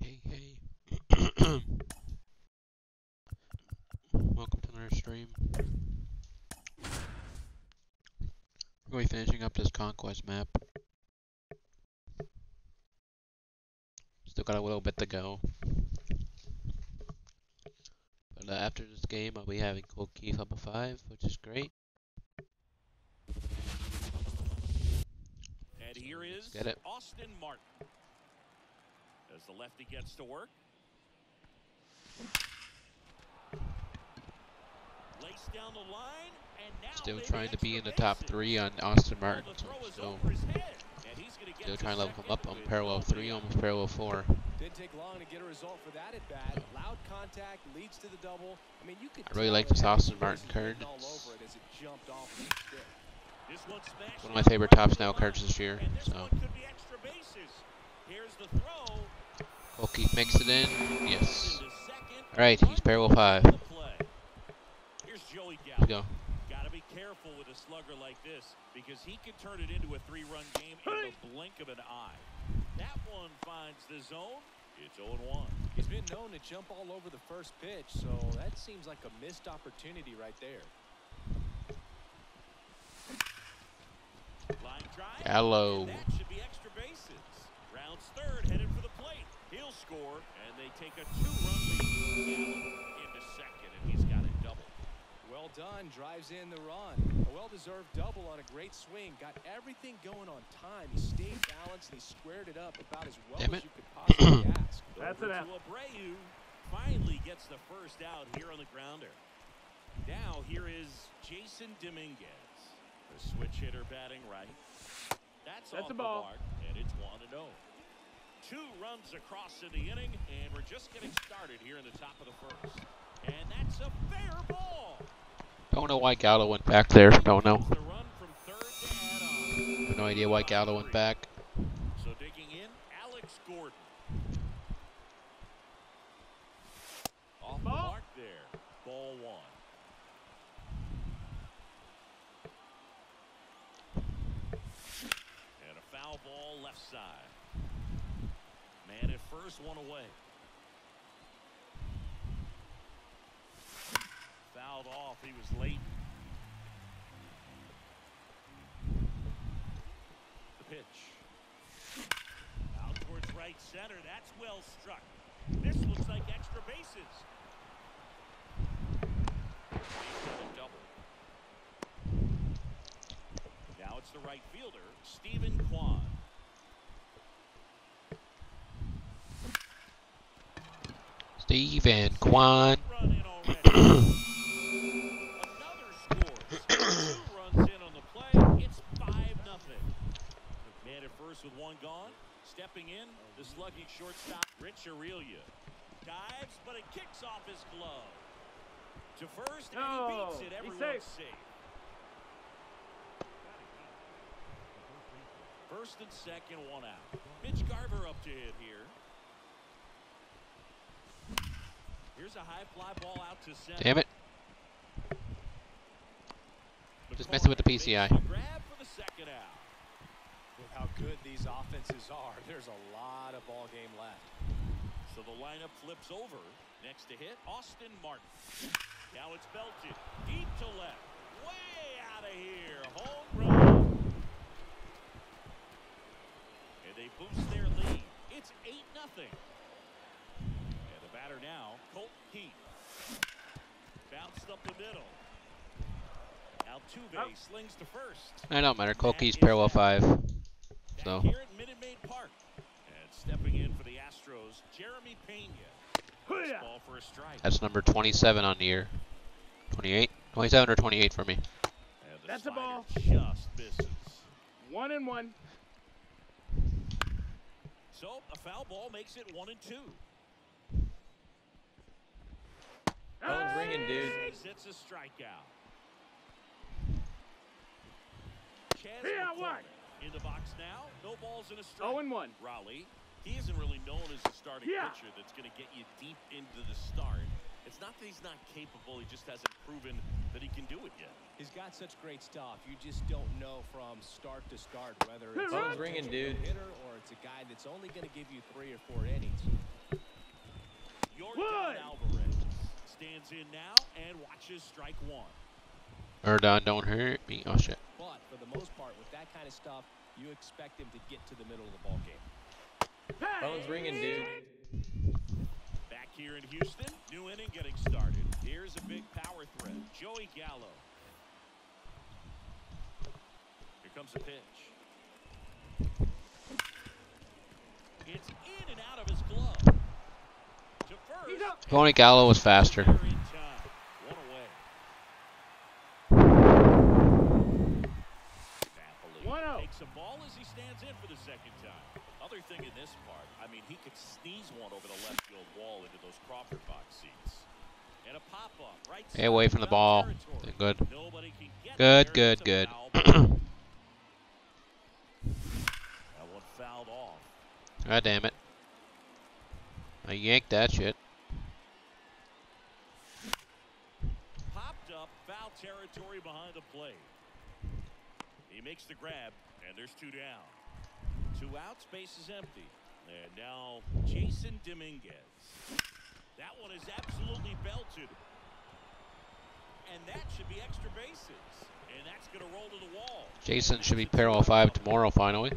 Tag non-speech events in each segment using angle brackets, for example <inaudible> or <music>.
Hey, hey. <clears throat> Welcome to another stream. We're going to be finishing up this conquest map. Still got a little bit to go. But uh, after this game, I'll be having Colt Keith a 5, which is great. And here is Get it. Austin Martin. As the lefty gets to work. Lace down the line, and now Still trying to be in the top 3 on Austin Martin. the So still, over his head, and he's gonna get still trying to level him up. I'm parallel 3, out. almost parallel 4. Didn't take long to get a result for that at bat. Loud contact leads to the double. I mean, you could I really tell like that this had Austin the Martin bases card. One of my favorite right top to the snow line. cards this year. And So one could be extra bases. Here's the throw. Cold makes it in. Yes. Alright, he's parallel 5. The play. Here's Joey Here we Gallo. go. Got to be careful with a slugger like this because he can turn it into a three-run game in the blink of an eye. That one finds the zone. It's 0-1. He's been known to jump all over the first pitch, so that seems like a missed opportunity right there. Line drive. Gallo. And that should be extra bases. Rounds third, headed for the plate. He'll score, and they take a two-run lead. Into second, and he's got it double. Well done, drives in the run. A well-deserved double on a great swing. Got everything going on time. He stayed balanced and he squared it up about as well Damn as it. you could possibly <clears throat> ask. That's Over an F. Abreu. Finally gets the first out here on the grounder. Now here is Jasson Dominguez, the switch hitter batting right. That's, That's a the ball. mark, and it's one zero. Oh. Two runs across in the inning, and we're just getting started here in the top of the first. And that's a fair ball. Don't know why Gallo went back there. Don't know. The run from third to add on. Have no idea why Gallo went back. So digging in, Alex Gordon. Off the Ball. mark there. Ball one. And a foul ball left side. Man at first, one away. Fouled off. He was late. The pitch. Out towards right center. That's well struck. This looks like extra bases. Now it's the right fielder, Steven Kwan. Steven Kwan. Run in already. Another scores. Two runs in on the play. It's 5 nothing. Man at first with one gone. Stepping in, the slugging shortstop, Rich Aurilia. Dives, but it kicks off his glove. To first, and No, he beats it. Everyone's safe. safe. First and second, one out. Mitch Garver up to hit here. Here's a high fly ball out to center. Damn it. Just messing with the McCormick PCI. grab for the second out. With how good these offenses are, <laughs> there's a lot of ball game left. So the lineup flips over. Next to hit, Austin Martin. Now it's belted. Deep to left. Way out of here. Home run. And they boost their lead. It's 8 nothing. And the batter now, Colt Keith. Bounced up the middle. Altuve Oh. slings to first. I don't matter. Cold That Keith's is parallel 5. Back So here at Minute Maid Park. And stepping in for the Astros, Jeremy Pena. Ball for a strike. that's number 27 on the year. 28? 27 or 28 for me. The That's a ball. Just misses. One and one. So a foul ball makes it one and two. Phone's ringing, dude. It's a strikeout. Chas Yeah, McCormick what? in the box now. No balls in a strike. Oh and one. Rollie, he isn't really known as a starting Yeah. pitcher that's going to get you deep into the start. It's not that he's not capable; he just hasn't proven that he can do it yet. He's got such great stuff. You just don't know from start to start whether it's a Phone's ringing, dude. hitter or it's a guy that's only going to give you three or four innings. Yordan Alvarez stands in now and watches strike one. Erdon, uh, don't hurt me. Oh shit. But for the most part, with that kind of stuff, you expect him to get to the middle of the ball game. Phone's ringing, dude. Back here in Houston, new inning getting started. Here's a big power threat. Joey Gallo. Here comes a pitch. It's in and out of his glove. To first. Tony Gallo was faster. They're in time. One away. Takes a ball as he stands in for the second time. Other thing in this part, I mean, he could sneeze one over the left field wall into those Crawford box seats. And a pop up right Stay away from the ball. Good. Nobody can get Good, good, good. foul ball. <clears throat> that one fouled off. God damn it. I yanked that shit. Popped up, foul territory behind the plate. He makes the grab, and there's two down. Two outs, base is empty. And now Jasson Dominguez. That one is absolutely belted. And that should be extra bases. And that's going to roll to the wall. Jason should be parallel 5 tomorrow finally.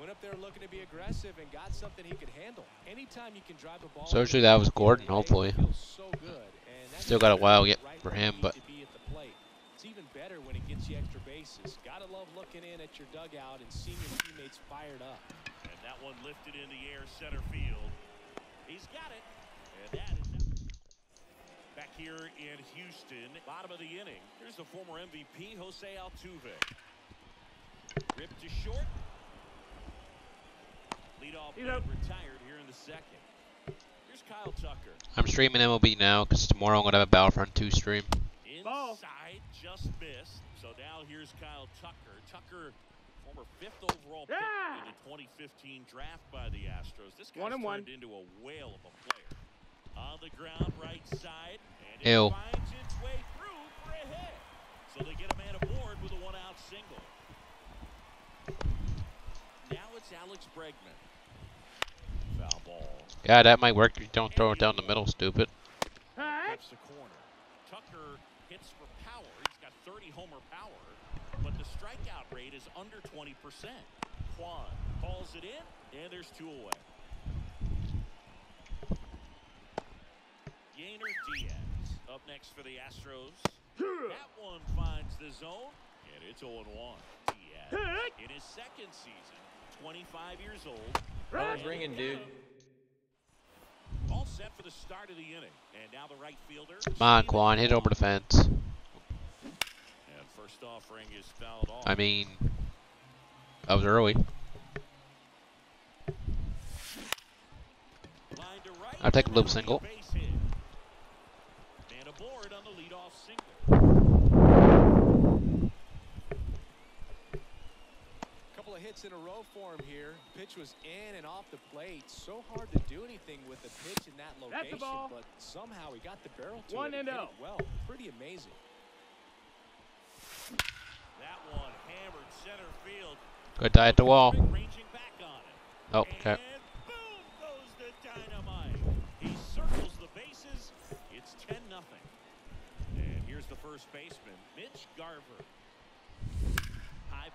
Went up there looking to be aggressive and got something he could handle. Anytime you can drive a ball. So into usually that was Gordon, hopefully. so good. And Still got a just while yet right for him, but- need to be at the plate. It's even better when it gets you extra bases. Gotta love looking in at your dugout and seeing your teammates fired up. And that one lifted in the air center field. He's got it. And that is. Back here in Houston, bottom of the inning. Here's the former MVP, Jose Altuve. Ripped to short. Leadoff man retired here in the second. Here's Kyle Tucker. I'm streaming MLB now because tomorrow I'm going to have a Battlefront 2 stream. Inside, just missed. So now here's Kyle Tucker. Tucker, former fifth overall pick in the 2015 draft by the Astros. This guy's One and one. turned into a whale of a player. On the ground, right side, and Ew. it finds its way through for a hit. So they get a man aboard with a one-out single. Now it's Alex Bregman. Foul ball. Yeah, that might work if you don't throw it down the middle, stupid. Cuts the corner. Tucker hits for power. He's got 30 homer power, but the strikeout rate is under 20%. Kwan calls it in, and there's two away. Yainer Diaz up next for the Astros. That one finds the zone, and it's 0-1. Diaz in his second season, 25 years old. Phone's and ringing, dude. All set for the start of the inning. And now the right fielder. Come on, Steven Kwan, hit over the fence. And first offering is fouled off. I mean, I was early. Line to right, I'll take a and loop that'll be single. base hit. And aboard on the leadoff single. Couple of hits in a row for him here. Pitch was in and off the plate. So hard to do anything with a pitch in that That's location, the ball. but somehow he got the barrel to One it and hit oh. it well. Pretty amazing. That one hammered center field. Good die at the wall. Back on it. Oh, okay. And boom goes the dynamite. He circles the bases. It's 10 nothing. And here's the first baseman, Mitch Garver.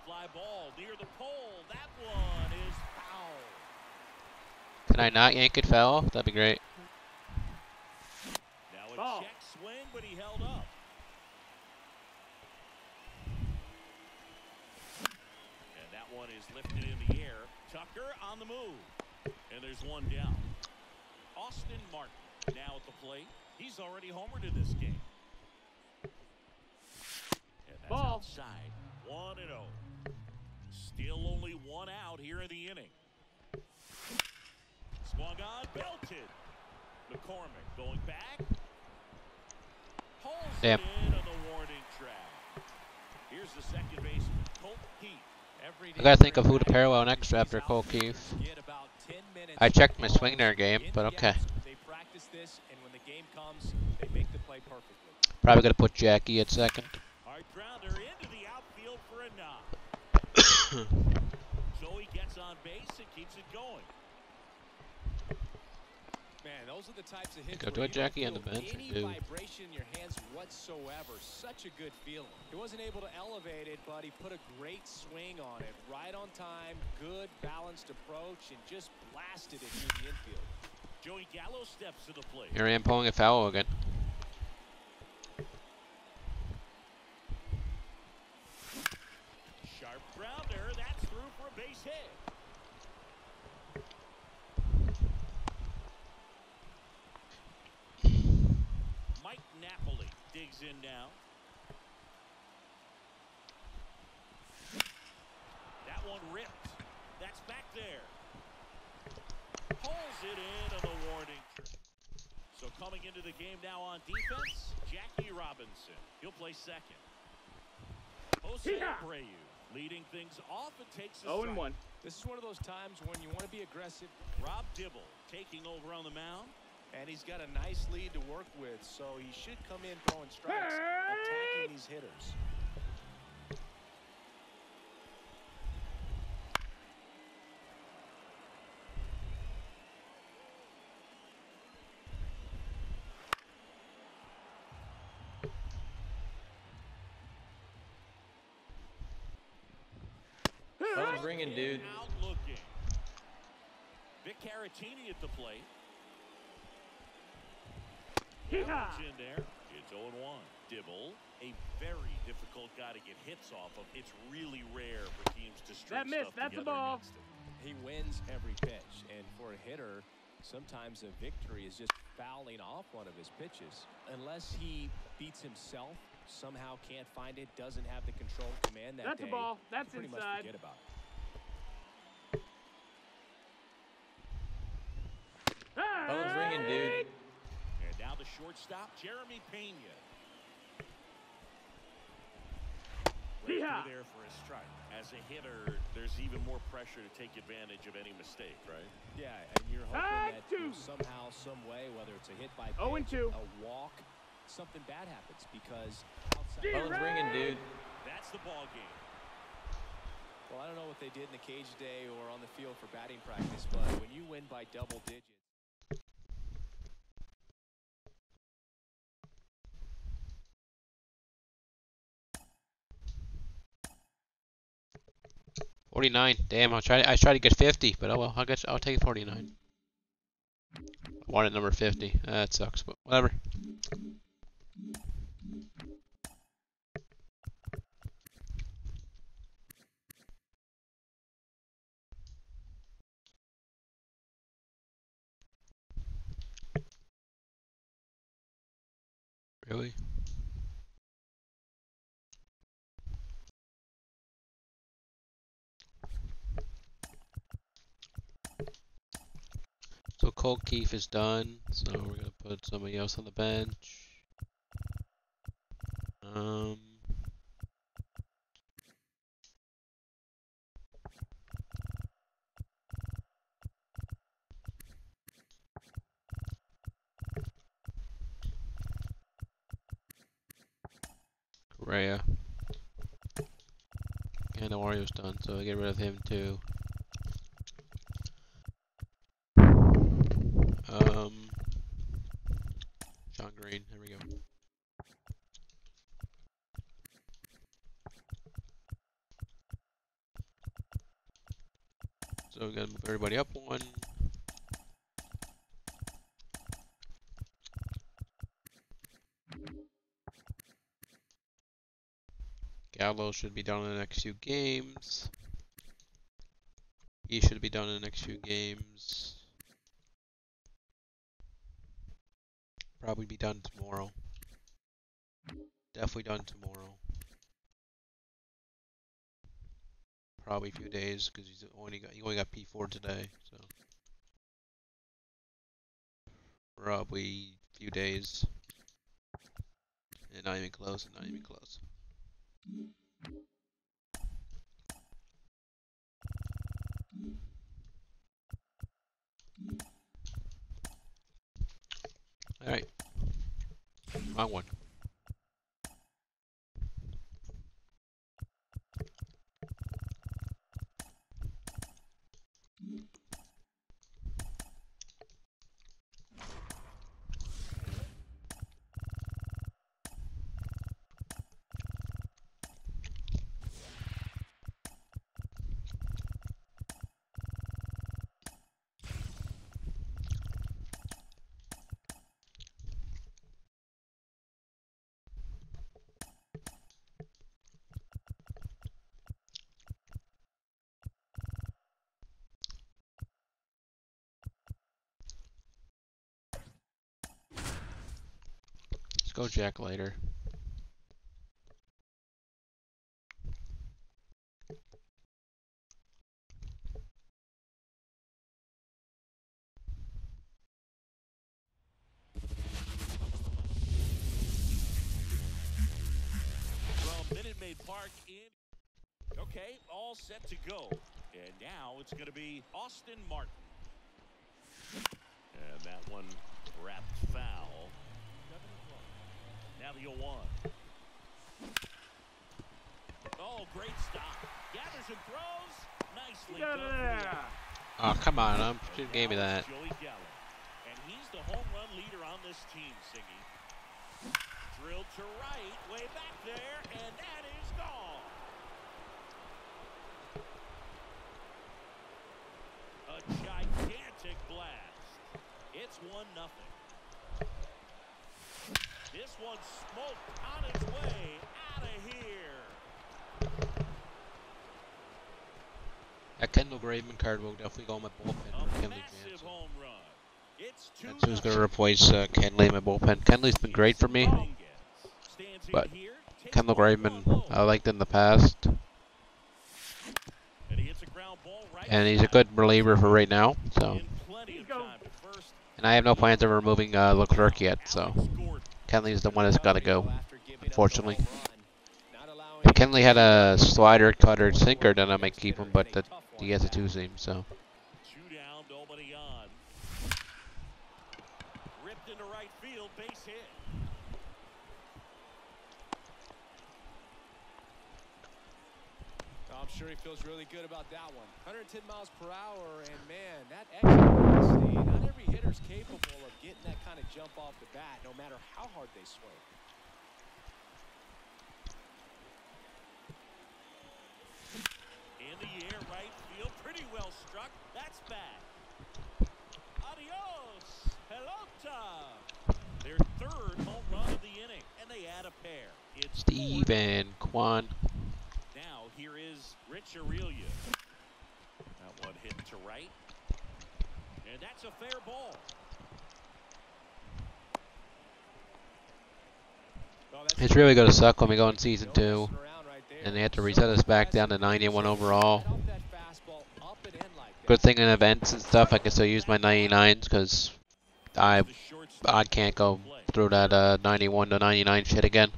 High fly ball near the pole. That one is foul. Can I not yank it foul? That'd be great. Now a Ball. check swing, but he held up. And that one is lifted in the air. Tucker on the move. And there's one down. Austin Martin now at the plate. He's already homered in this game. And that's Ball. outside. 1 and 0. Still only one out here in the inning. Swung on, belted. McCormick going back. Pulls Damn. in on the warning track. Here's the second baseman, Colt Keith. Every I gotta think of who to parallel next after Cole Keith. Get about 10 minutes I checked my of swing there balls game, but okay. gaps. They practice this, and when the game comes, they make the play perfectly. Probably gonna put Jackie at second. Hard grounder into the outfield for a knock. Joey gets on base and keeps it going. Man, those are the types of hits Go to don't Jackie on the bench any do- vibration in your hands whatsoever. Such a good feeling. He wasn't able to elevate it, but he put a great swing on it. Right on time, good balanced approach, and just blasted it through the infield. Joey Gallo steps to the plate. Here I am pulling a foul again. Sharp grounder. That's through for a base hit. Mike Napoli digs in now. That one ripped. That's back there. Pulls it in on the warning. So coming into the game now on defense, Jackie Robinson. He'll play second. Jose Abreu leading things off and takes a 0 and 1. This is one of those times when you want to be aggressive, Rob Dibble taking over on the mound. and he's got a nice lead to work with, so he should come in throwing strikes, attacking these hitters. Phone's ringing, dude. Out looking. Vic Caratini at the plate. Allen's in there. It's 0 1. Dibble, a very difficult guy to get hits off of. It's really rare for teams to string That miss, stuff that's a ball. He wins every pitch, and for a hitter, sometimes a victory is just fouling off one of his pitches. Unless he beats himself, somehow can't find it, doesn't have the control command that That's a ball. That's inside. much forget about it. Phone's ringing, dude. And now the shortstop, Jeremy Pena. Right there for a strike. As a hitter, there's even more pressure to take advantage of any mistake, right? Yeah, and you're hoping Ah, that two. somehow, some way, whether it's a hit by pitch, 0 and 2. a walk, something bad happens because outside. Phone's ringing, dude. That's the ball game. Well, I don't know what they did in the cage today or on the field for batting practice, but when you win by double digits. Forty-nine. Damn, I'll try. I tried to get fifty, but oh well. I guess I'll take forty-nine. I wanted number fifty. Uh, that sucks, but whatever. Really? So Cole Keith is done, so we're gonna put somebody else on the bench. Um, Correa. And Wario's done, so I get rid of him too. Um, John Green. There we go. So we gotta move everybody up one. Gallo should be done in the next few games. He should be done in the next few games. Probably be done tomorrow. Definitely done tomorrow. Probably a few days because he's only got he only got P4 today, so probably a few days. And not even close, and not even close. Alright. Wrong one. Go Jack later. Okay, all set to go. And now it's going to be Austin Martin. And that one wrapped foul. Now the 0 1. Oh, great stop. Gathers and throws. Nicely done. Oh, come on. Um, And should gave me that. Joey Gallo. And he's the home run leader on this team, Siggy. Drilled to right, way back there, and that is gone. A gigantic blast. It's one nothing. This one smoked on its way out of here. That Kendall Graveman card will definitely go in my bullpen. A with Kenley massive Jansen. home run. It's two That's who's going to replace uh, Kenley in my bullpen. Kenley's been great for me, Dominguez stands but Kendall Graveman. I liked in the past, And he hits a ground ball right and he's a good reliever for right now. So, In plenty of time at first. and I have no plans of removing uh, Leclerc yet. So, Alex is the one that's got to go. After giving up the unfortunately. home run, not allowing If Kenley had a slider, cutter, sinker, then I might keep him, but that, he has a two seam. So, Two down, nobody on. Ripped into right field, base hit. I'm sure he feels really good about that one. 110 miles per hour, and man, that extra velocity, not every hitter's capable of getting that kind of jump off the bat, no matter how hard they swing. In the air, right field, pretty well struck. That's bad. Adios, pelota. Their third home run of the inning, and they add a pair. It's four Steve and Quan. Now here is Rich Aurilia. That one hit to right. And that's a fair ball. It's really going to suck when we go in season two, messing around right there. and they have to reset us back down to 91 overall. Right off that fastball, up and in like that. Good thing in events and stuff, I can still use my 99s because I I can't go through that uh, 91 to 99 shit again.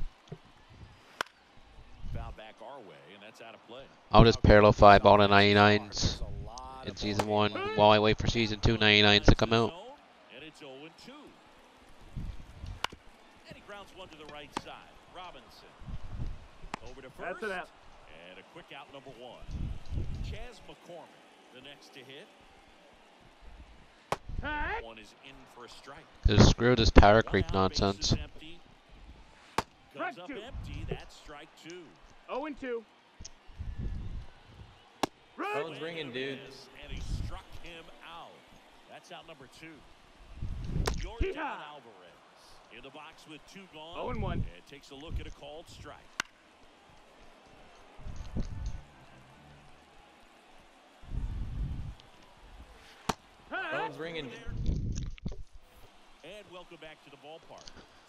Foul back our way, and that's out of play. I'll just parallel five all the 99s in season one while I wait for season two 99s to come out. And it's 0 2. And he grounds one to the right side. Robinson. Over to first. That's an. And a quick out number one. Chas McCormick, the next to hit. Hey! One is in for a strike. Just screw this power creep out, nonsense. Comes Strike up two. empty. That's strike two. 0 and 2. Run! Phone's ringing, dude. And he struck him out. That's out number two. Yordan Yeehaw. Alvarez in the box with two gone. 0 and 1. And takes a look at a called strike. Hey! Phone's ringing. And welcome back to the ballpark.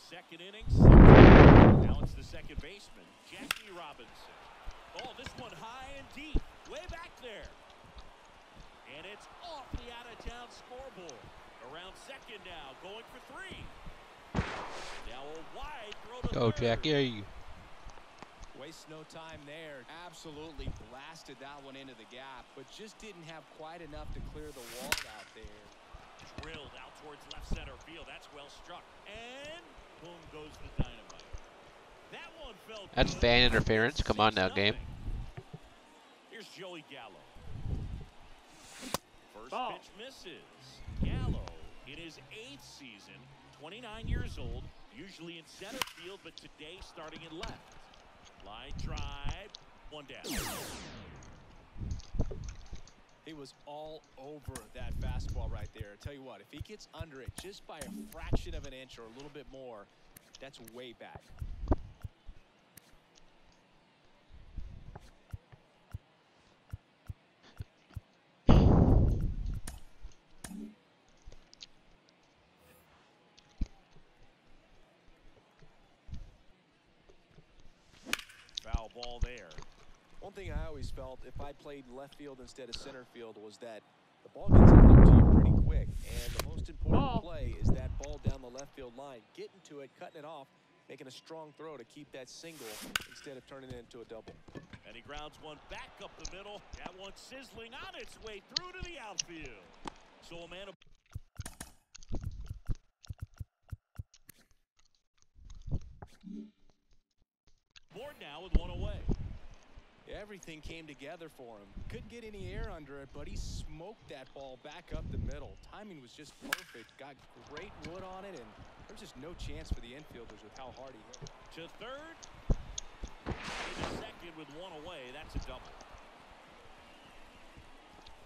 Second innings. Now it's the second baseman, Jackie Robinson. Oh, this one high and deep, way back there. And it's off the out-of-town scoreboard. Around second now, going for three. Now a wide throw to Go, third. Jackie. Waste no time there. Absolutely blasted that one into the gap, but just didn't have quite enough to clear the wall out there. Drilled out towards left center field. That's well struck. And boom goes the dynamite. That one felt That's fan interference. Come on now, 6-0. game. Here's Joey Gallo. First Ball. pitch misses. Gallo in his eighth season, 29 years old, usually in center field, but today starting in left. Line drive, one down. He was all over that fastball right there. Tell you what, if he gets under it just by a fraction of an inch or a little bit more, that's way back. ball there. One thing I always felt if I played left field instead of center field was that the ball gets up to you pretty quick. And the most important Ball. play is that ball down the left field line, getting to it, cutting it off, making a strong throw to keep that single instead of turning it into a double. And he grounds one back up the middle. That one sizzling on its way through to the outfield. So a man of board now with one away. Everything came together for him. Couldn't get any air under it, but he smoked that ball back up the middle. Timing was just perfect. Got great wood on it, and there's just no chance for the infielders with how hard he hit. To third. Into second with one away. That's a double.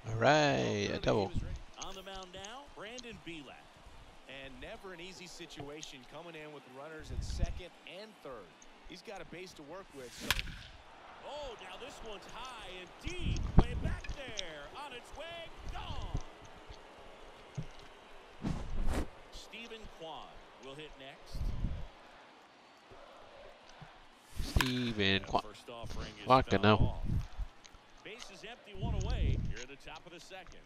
All right, a double. On the mound now, Brandon Bielak. And never an easy situation coming in with runners at second and third. He's got a base to work with, so Oh, now this one's high and deep. Way back there. On its way. Gone. Steven Kwan will hit next. Steven And Qua- First offering is Waka off. Base is empty, one away. Here at the top of the second.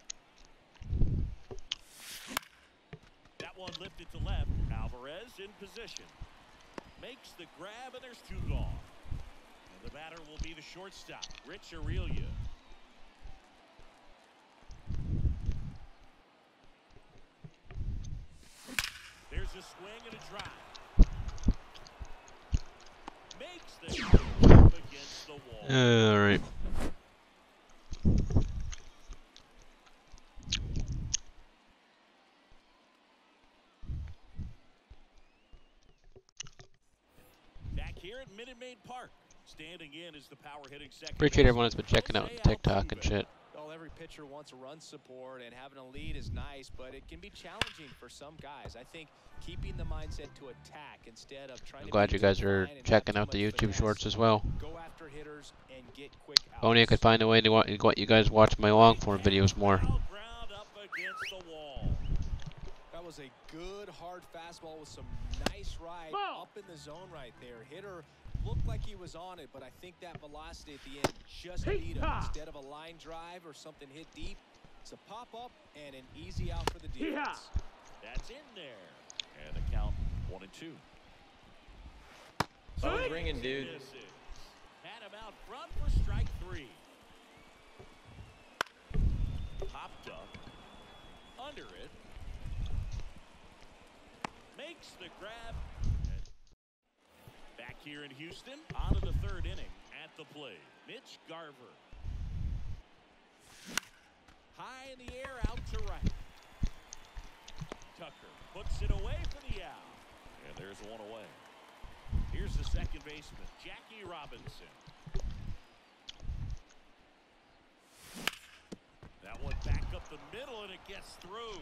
That one lifted to left. Alvarez in position. Makes the grab, and there's two gone. The batter will be the shortstop, Rich Aurilia. There's a swing and a drive. Makes the against the wall. Uh, all right. Back here at Minute Maid Park. Standing in is the power hitting second. Appreciate everyone that's been checking out the TikTok and shit. well, every pitcher wants run support, and having a lead is nice, but it can be challenging for some guys. I think keeping the mindset to attack instead of trying I'm glad be you guys are fine and have checking out the YouTube finesse. shorts as well. Go after hitters and get quick outs. Only I could find a way to wa- let you guys watch my long form videos more. Foul ground up against the wall. That was a good hard fastball with some nice ride Ball. up in the zone right there. Hitter looked like he was on it, but I think that velocity at the end just beat him. Instead of a line drive or something hit deep, it's a pop up and an easy out for the Hee-haw. defense. That's in there. And the count one and two. Phone's Strike. ringing, dude. Misses. Had him out front for strike three. Popped up. Under it. Makes the grab. Here in Houston, on to the third inning at the plate. Mitch Garver. High in the air, out to right. Tucker puts it away for the out. And there's one away. Here's the second baseman, Jackie Robinson. That one back up the middle and it gets through.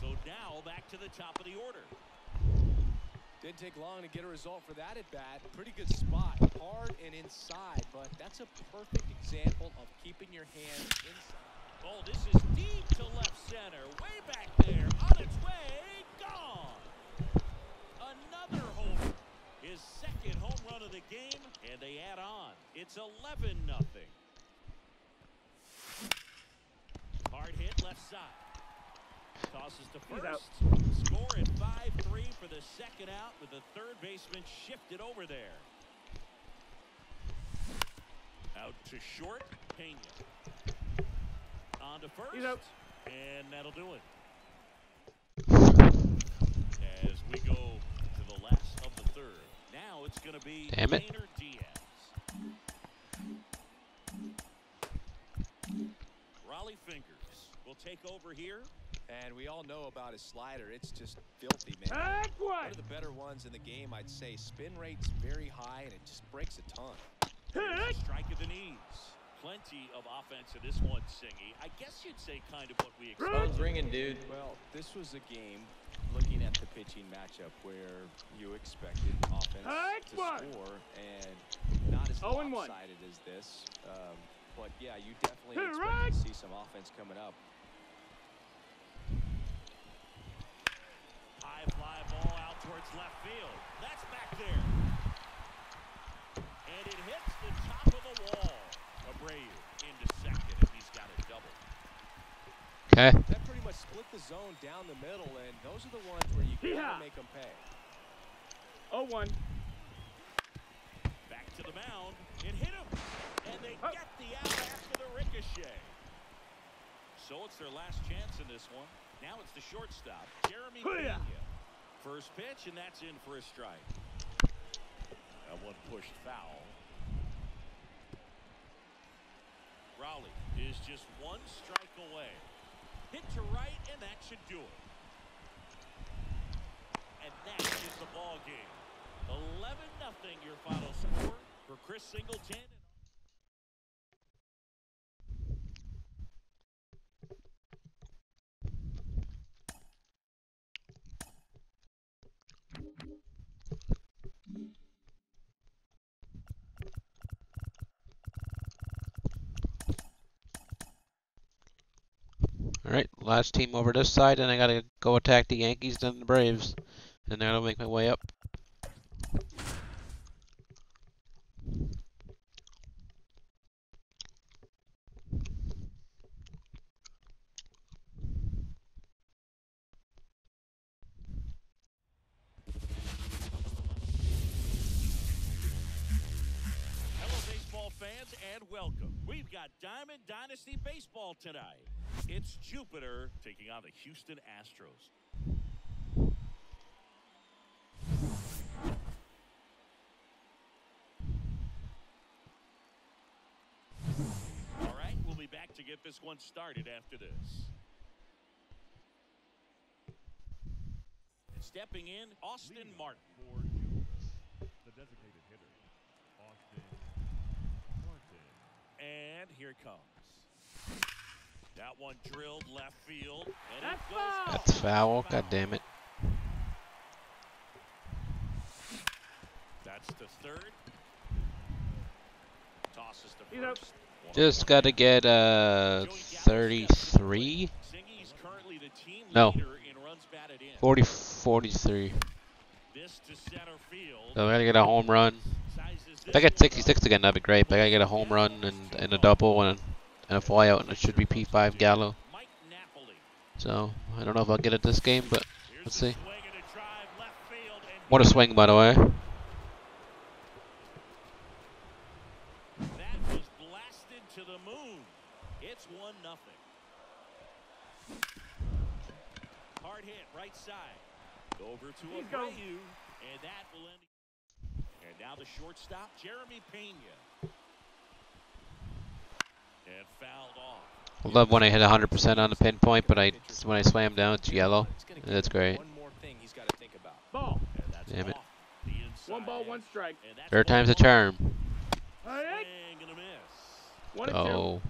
So now back to the top of the order. Didn't take long to get a result for that at bat. Pretty good spot, hard and inside, but that's a perfect example of keeping your hands inside. Oh, this is deep to left center. Way back there. On its way. Gone. Another home. His second home run of the game. And they add on. It's 11 nothing. Hard hit left side. Tosses to He's out. first. Score at 5-3 for the second out with the third baseman shifted over there. Out to short. Pena. On to first. He's out. And that'll do it. As we go to the last of the third. Now it's going to be Damn it. Yainer Diaz. Rollie Fingers will take over here. And we all know about his slider. It's just filthy, man. Heck One what? of the better ones in the game, I'd say. Spin rate's very high, and it just breaks a ton. There's strike of the knees. Plenty of offense in this one, Singy. I guess you'd say kind of what we expected. Ringing, dude. Well, this was a game, looking at the pitching matchup, where you expected offense Heck to what? score, and not as Oh lopsided as this. Um, but yeah, you definitely expect to see some offense coming up. High fly ball out towards left field. That's back there. And it hits the top of the wall. Abreu into second, and he's got a double. Okay. That pretty much split the zone down the middle, and those are the ones where you can yeah. make them pay. 0-1. Back to the mound. It hit him. And they oh. get the out after the ricochet. So it's their last chance in this one. Now it's the shortstop, Jeremy Pena. First pitch, and that's in for a strike. That one pushed foul. Rollie is just one strike away. Hit to right, and that should do it. And that is the ball game. 11 nothing your final score for Chris Singleton. All right, last team over this side, and I gotta go attack the Yankees, then the Braves, and then I'll make my way up. Dynasty Baseball tonight. It's Jupiter taking on the Houston Astros. All right, we'll be back to get this one started after this. Stepping in, Austin Martin. for the designated hitter, Austin Martin. And here it comes. That one drilled left field. And That's it goes foul. That's foul. God damn it. That's the third. Tosses the He's out. first. One Just gotta get uh Joey Gallo steps to the 33, plate. Currently the team No. in runs batted in. 40, 43. This to center field. So I gotta get a home run. If I get 66 again, that'd be great. But I gotta get a home run and, and a double and, and a flyout, and it should be P5 Gallo. up. Mike Napoli. So I don't know if I'll get it this game, but Let's see. swing and a drive left field, and what a swing, by the way. That was blasted to the moon. It's one nothing. Hard hit, right side. Over to He's going. Abreu, and that will end. And now the shortstop, Jeremy Pena. And fouled off. I love when I hit 100% on the pinpoint, but I when I slam down, it's yellow. It's gonna give That's great. One more thing he's got to think about. Ball. And that's Damn it. off One ball, one strike. Third time's a charm. All right. Swing and a miss. One and two. Oh,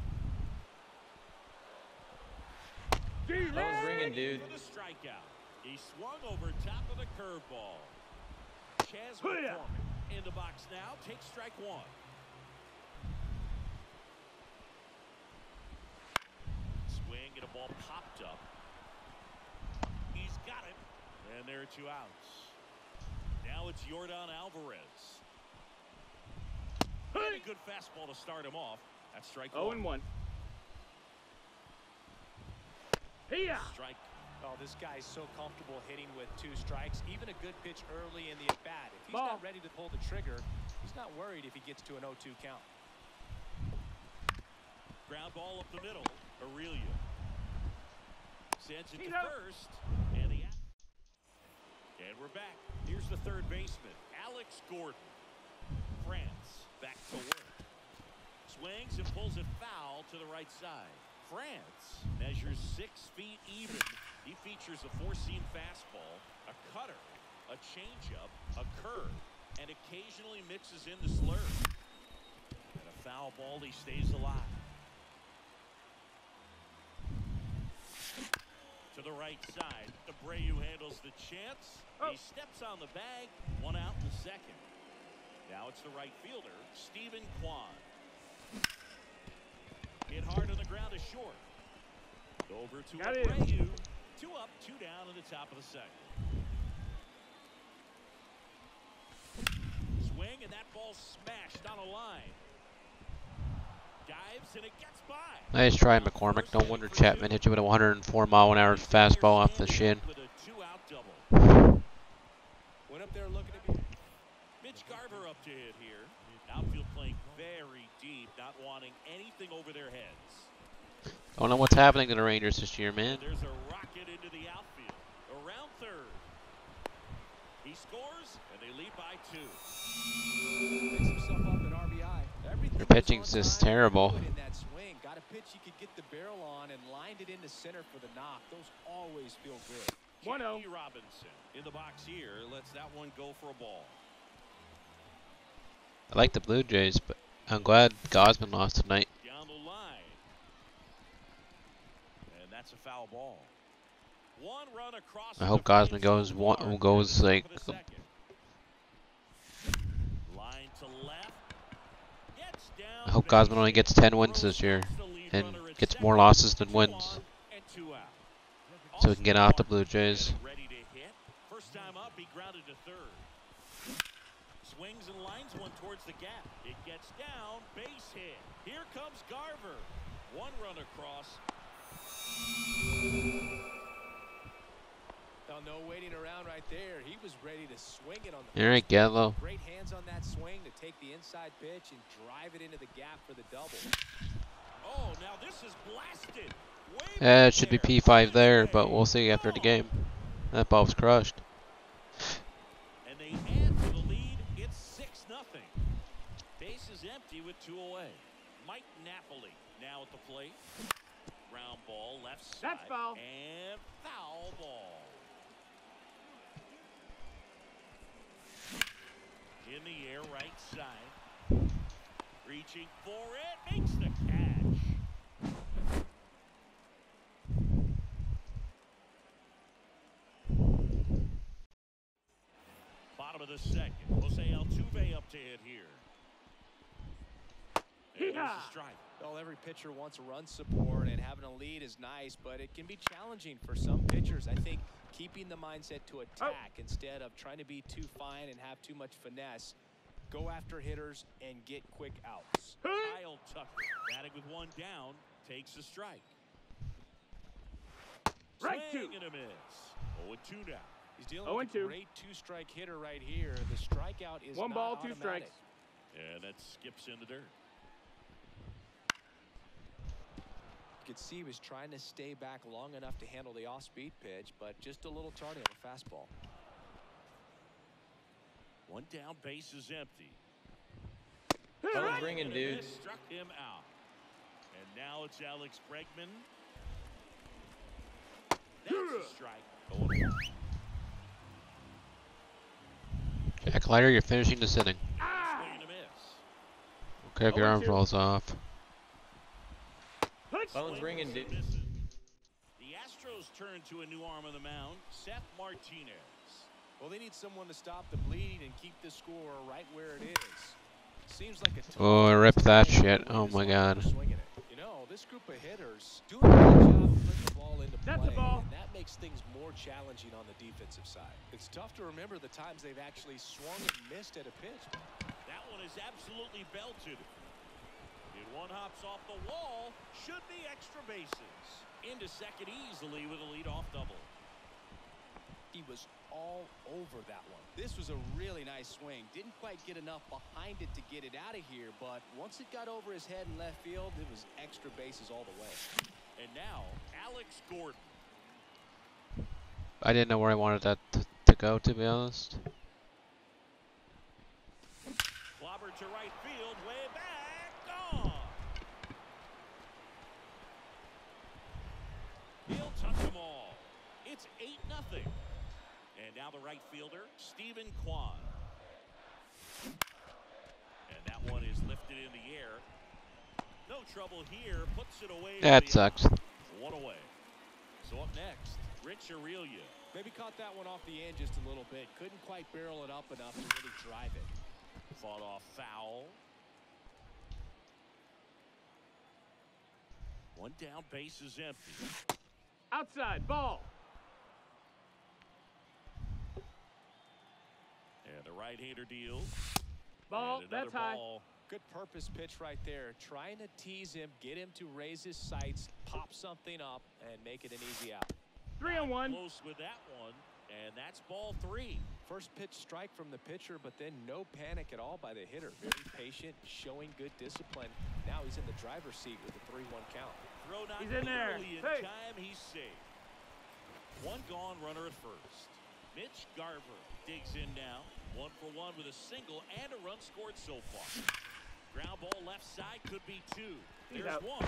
Phone's ringing, dude. For the strikeout. He swung over top of the curveball. Chas McCormick in the box now. Takes strike one. Swing and a ball popped up. He's got it. And there are two outs. Now it's Yordan Alvarez. And a good fastball to start him off. That's strike 0 one. and 1. Here. Strike Oh, this guy's so comfortable hitting with two strikes. Even a good pitch early in the at bat. If he's Ball. not ready to pull the trigger, he's not worried if he gets to an 0-2 count. Ground ball up the middle. Aurilia. Sends it to first. And the And we're back. Here's the third baseman, Alex Gordon. France back to work. Swings and pulls it foul to the right side. France measures six feet even. He features a four-seam fastball, a cutter, a changeup, a curve, and occasionally mixes in the slurve. And a foul ball, he stays alive. To the right side, Abreu handles the chance. Oh. He steps on the bag, one out in the second. Now it's the right fielder, Steven Kwan. Hit hard on the ground is short. Over to Got it. Abreu. Two up, two down in the top of the second. Swing and that ball smashed on a line. Dives and it gets by. Nice try, McCormick. No wonder Chapman hit you with a 104 mile an hour fastball off the shin. With a two-out double. Went up there looking to. Mitch Garver up to hit here. Outfield playing very deep, not wanting anything over their heads. Don't know what's happening to the Rangers this year, man. There's a rocket into the outfield. Around third. He scores, and they lead by two. Everything Their was pitching's just terrible. good In that swing, got a pitch you could get the barrel on and lined it into center for the knock. Those always feel good. 1-0. Robinson in the box here lets that one go for a ball. I like the Blue Jays, but I'm glad Gausman lost tonight. Down the line. And that's a foul ball. One run across I hope Gausman goes one goes like For the second. Line to left. I hope. Gausman only gets 10 wins this year and gets more losses than wins. so we can get off the Blue Jays. Swings and lines one towards the gap. It gets down, base hit. Here comes Garver. One run across. All right, first pitch. Gallo. Great hands on that swing to take the inside pitch and drive it into the gap for the double. Oh, now this is blasted. Yeah, it should be. P5 there, but we'll see after the game. That ball was crushed. And they add to the lead. It's 6 nothing. Base is empty with two away. Mike Napoli now at the plate. Ground ball left side. That's foul. And foul ball. In the air, right side. Reaching for it. Makes the catch. Bottom of the second. Jose Altuve up to hit here. And there's Yeehaw. strike. Well, every pitcher wants run support, and having a lead is nice, but it can be challenging for some pitchers. I think keeping the mindset to oh. attack instead of trying to be too fine and have too much finesse. Go after hitters and get quick outs. <laughs> Kyle Tucker batting with one down takes a strike. Right Swing two. and a miss. 0 2 now. He's dealing Oh, with and a two. great two-strike hitter right here. The strikeout is One not ball, two strikes. And that skips in the dirt. Could see he was trying to stay back long enough to handle the off-speed pitch, but just a little tardy on the fastball. One down, base is empty. Phone's ringing, And a dude. struck him out. And now it's Alex Bregman. That's a strike. 0 1. Jack Leiter, you're finishing this inning. Swing and a miss. Okay, if your arm falls off. Hooch. Phone's ringing, Swings dude. The Astros turn to a new arm on the mound, Seth Martinez. Well, they need someone to stop the bleeding and keep the score right where it is. Seems like a Oh, task rip that shit. Oh my God. over swinging it. You know, this group of hitters doing a good job putting the ball into That's a play, ball. and that makes things more challenging on the defensive side. It's tough to remember the times they've actually swung and missed at a pitch. That one is absolutely belted. And one hops off the wall. Should be extra bases. Into second easily with a leadoff double. He was all over that one. This was a really nice swing. Didn't quite get enough behind it to get it out of here, but once it got over his head in left field, it was extra bases all the way. And now, Alex Gordon. I didn't know where I wanted that to, to go, to be honest. Clobber to right field. Way back. Gone. He'll touch them all. It's 8 nothing. And now the right fielder, Steven Kwan. And that one is lifted in the air. No trouble here. Puts it away. That sucks. One away. So up next, Rich Aurilia. Maybe caught that one off the end just a little bit. Couldn't quite barrel it up enough to really drive it. Fought off foul. One down, base is empty. Outside. Ball. The right-hander deals. Ball. That's high. ball Good purpose pitch right there. Trying to tease him, get him to raise his sights, pop something up, and make it an easy out. Three on one. Close with that one, and that's ball three. First pitch strike from the pitcher, but then no panic at all by the hitter. Very patient, showing good discipline. Now he's in the driver's seat with a 3-1 count. Throw not He's in there. early in Hey. time. He's safe. One gone, runner at first. Mitch Garver digs in now. One for one with a single and a run scored so far. Ground ball left side could be two. There's one.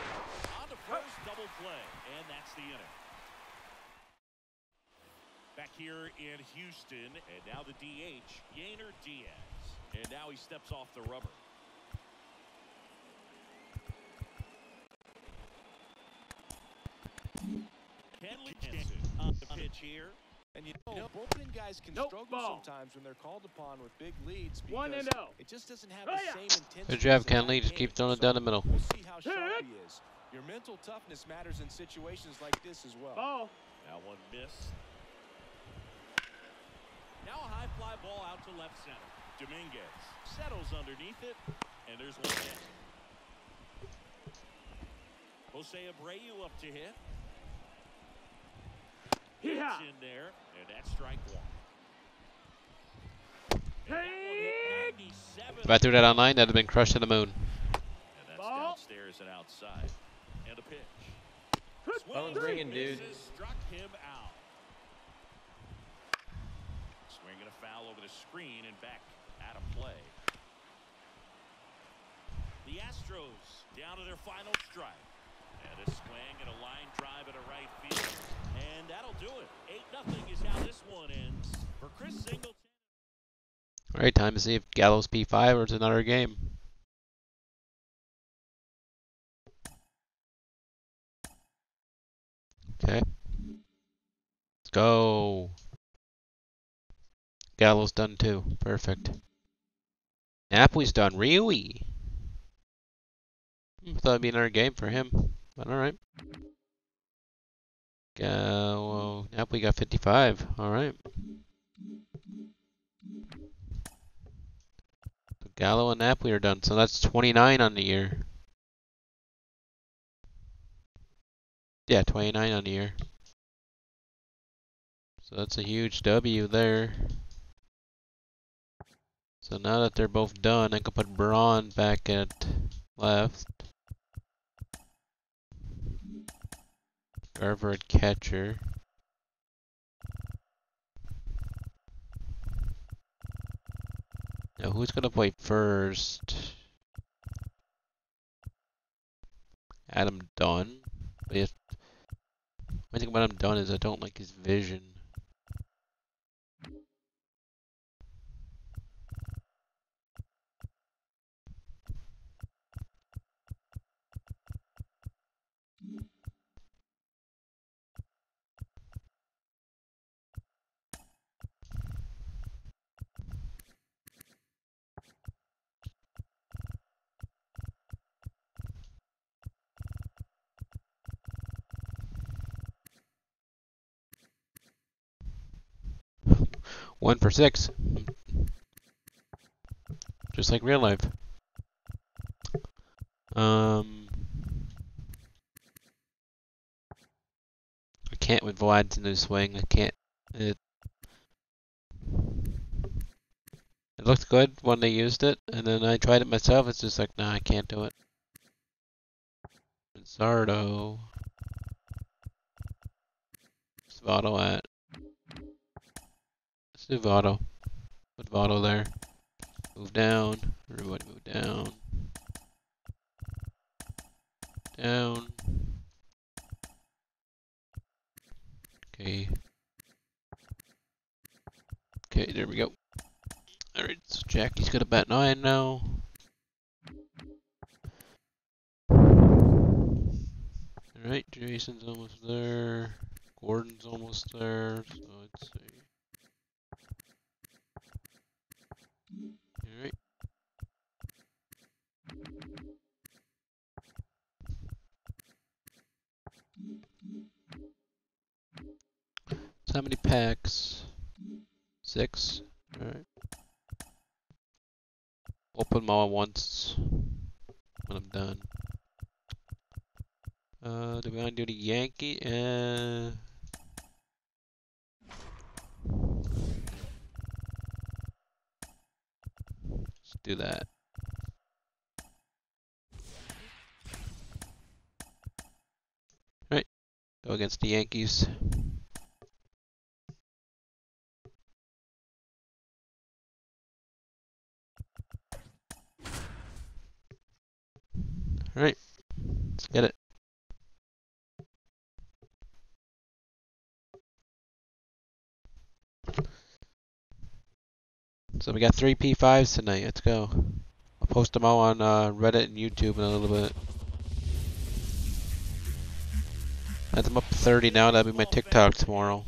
On the first, double play, and that's the inning. Back here in Houston, and now the DH, Yainer Diaz. And now he steps off the rubber. Kenley Jansen on the pitch here. And you know, bullpen guys can Nope, struggle ball. sometimes when they're called upon with big leads because One and oh. it just doesn't have Oh, the yeah. same intensity. Good job, a Kenley. Just keep throwing it down the middle. We'll see how sharp he is. Your mental toughness matters in situations like this as well. Ball. Now one miss. Now a high fly ball out to left center. Dominguez settles underneath it, and there's one hit. Jose Abreu up to hit. Yeah. It's in there, and that's strike one. And that one Hey. If I threw that online, that'd have been crushed to the moon. And that's Ball. downstairs and outside. And a pitch. Phone's Swings ringing, dude. Struck him out. Swinging a foul over the screen and back out of play. The Astros down to their final strike. And a swing and a line drive at a right field. And that'll do it. 8 nothing is how this one ends. For Chris Singleton. All right, time to see if Gallo's P5 or it's another game. Okay. Let's go. Gallo's done too. Perfect. Napoli's done. Really? Hmm, Thought it'd be another game for him. But alright. Gallo. Napoli got 55. Alright. So Gallo and Napoli are done. So that's 29 on the year. Yeah, 29 on the year. So that's a huge W there. So now that they're both done, I can put Braun back at left. Garver at catcher. Now who's gonna play first? Adam Dunn. But if one thing Adam Dunn is I don't like his vision. One for six. Just like real life. Um, I can't with Vlad's new swing. I can't. It. It looked good when they used it, and then I tried it myself. It's just like, nah, I can't do it. Zardo. Where's Votto at? Do Votto. Put Votto there. Move down. Everybody move down. Down. Okay. Okay, there we go. Alright, so Jackie's got a bat 9 now. Alright, Jason's almost there. Gordon's almost there, so let's see. Alright. So how many packs? Six? Alright. Open all once. when I'm done. Uh, do we want to do the Yankee? Uh, do that. Right, go against the Yankees. Alright, let's get it. So we got three P5s tonight. Let's go. I'll post them all on uh, Reddit and YouTube in a little bit. I'm up to 30 now, that'll be my TikTok tomorrow.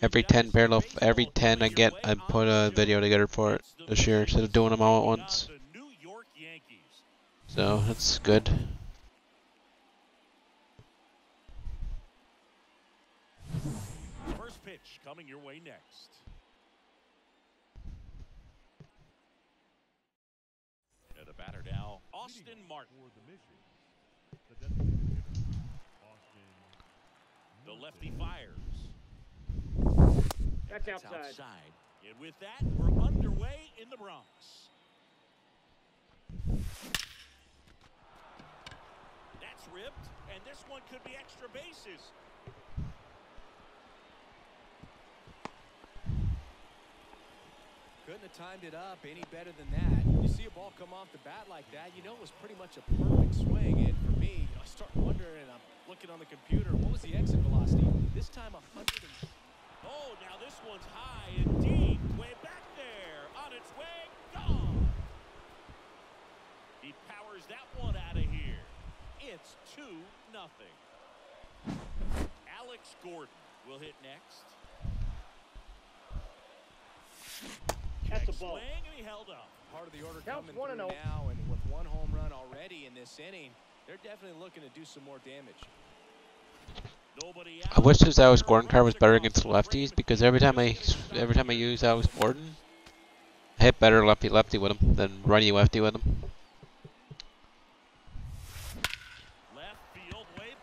Every 10 parallel, every 10 I get, I put a video together for it this year instead of doing them all at once. So that's good. First pitch coming your way next. And the batter now, Austin Martin. The mission, the designated hitter, Austin The lefty fires. That's It's outside. outside. And with that, we're underway in the Bronx. That's ripped, and this one could be extra bases. Couldn't have timed it up any better than that. You see a ball come off the bat like that, you know it was pretty much a perfect swing. And for me, I start wondering, and I'm looking on the computer, what was the exit velocity? This time, 100. and- Oh, now this one's high and deep. Way back there. On its way. Gone. He powers that one out of here. It's 2 nothing. Alex Gordon will hit next. That's Check a ball. Swing, and he held up. Part of the order Counts coming one and through oh. now, and with one home run already in this inning, they're definitely looking to do some more damage. Nobody I wish this Alex Gordon card was better against lefties because every time I every time I use Alex Gordon, I hit better lefty lefty with him than righty lefty with him. Left field, way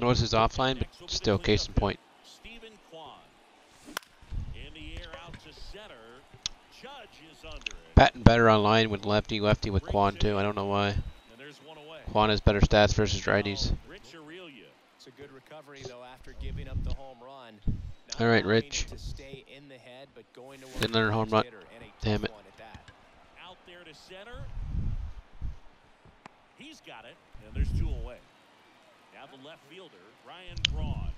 nothing. I know this is offline, but Next will be the still case in point. hitter, Steven Kwan. In the air out to center. Judge is under it. Better online with lefty lefty with Kwan too. I don't know why. And there's one away. Kwan has better stats versus righties. Oh, it's a good recovery, though, after giving up the home run. All right, Rich. stay in the head, but going to work Didn't let her with home run. hitter, and a Damn it. one at that. Out there to center. He's got it, and there's two away. Now the left fielder, Ryan Braun.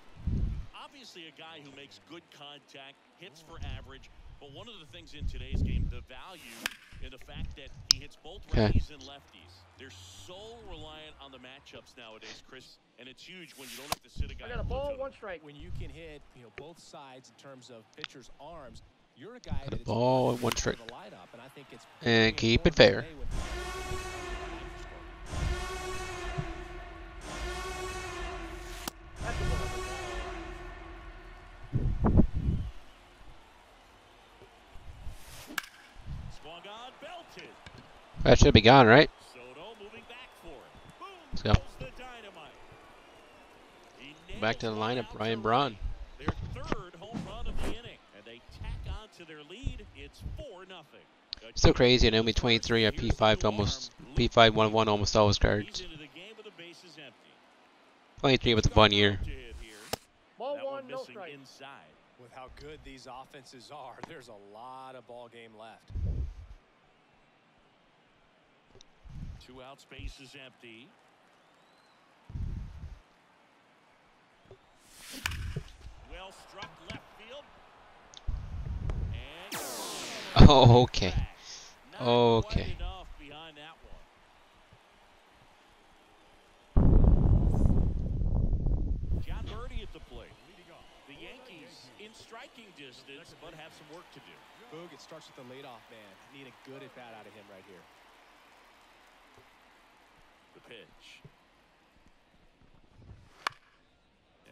Obviously a guy who makes good contact, hits for average, but one of the things in today's game, the value in the fact that he hits both Okay. righties and lefties. They're so reliant on the matchups nowadays, Chris, and it's huge when you don't have to sit a guy I got a ball, platoon. one strike. When you can hit, you know, both sides in terms of pitcher's arms, you're a guy Got a that ball hard one get strike. and I think it's And keep it fair. That should be gone, right? Soto moving back for it. Boom! Let's go. the dynamite. Back to the nails one lineup, Ryan Braun. right. Their third home run of the inning, and they tack on to their lead. It's four nothing. Still crazy. And only 23 at P5 almost P5 1 1 almost always cards. He's into the game with the bases 23 was a fun year. To. Ball That one, no missing strike. inside. With how good these offenses are, there's a lot of ball game left. Two out, space is empty. Well struck left field. And <laughs> Oh, okay. Oh, okay. quite enough behind that one. John Birdie at the plate. The Yankees in striking distance, but have some work to do. Boog, it starts with the leadoff man. Need a good at bat out of him right here. The pitch.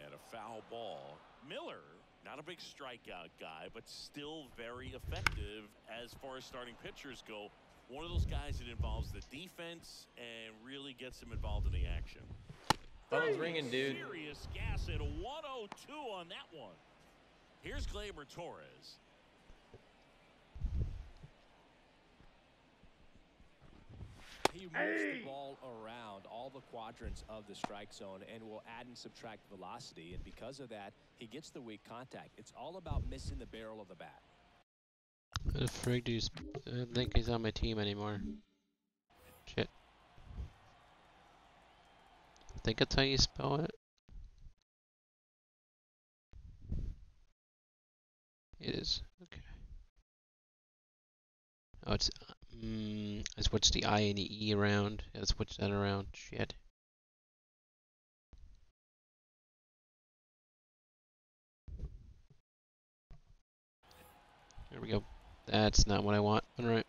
And a foul ball. Miller, not a big strikeout guy, but still very effective as far as starting pitchers go. One of those guys that involves the defense and really gets them involved in the action. Phone's ringing, dude. Serious gas at 102 on that one. Here's Gleyber Torres. He moves the ball around all the quadrants of the strike zone and will add and subtract velocity. And because of that, he gets the weak contact. It's all about missing the barrel of the bat. The frig do you I don't think he's on my team anymore. Shit. I think that's how you spell it. It is. Okay. Oh, it's. Mm, I switched the I and the E around. I switched that around. Shit. There we go. That's not what I want. Alright.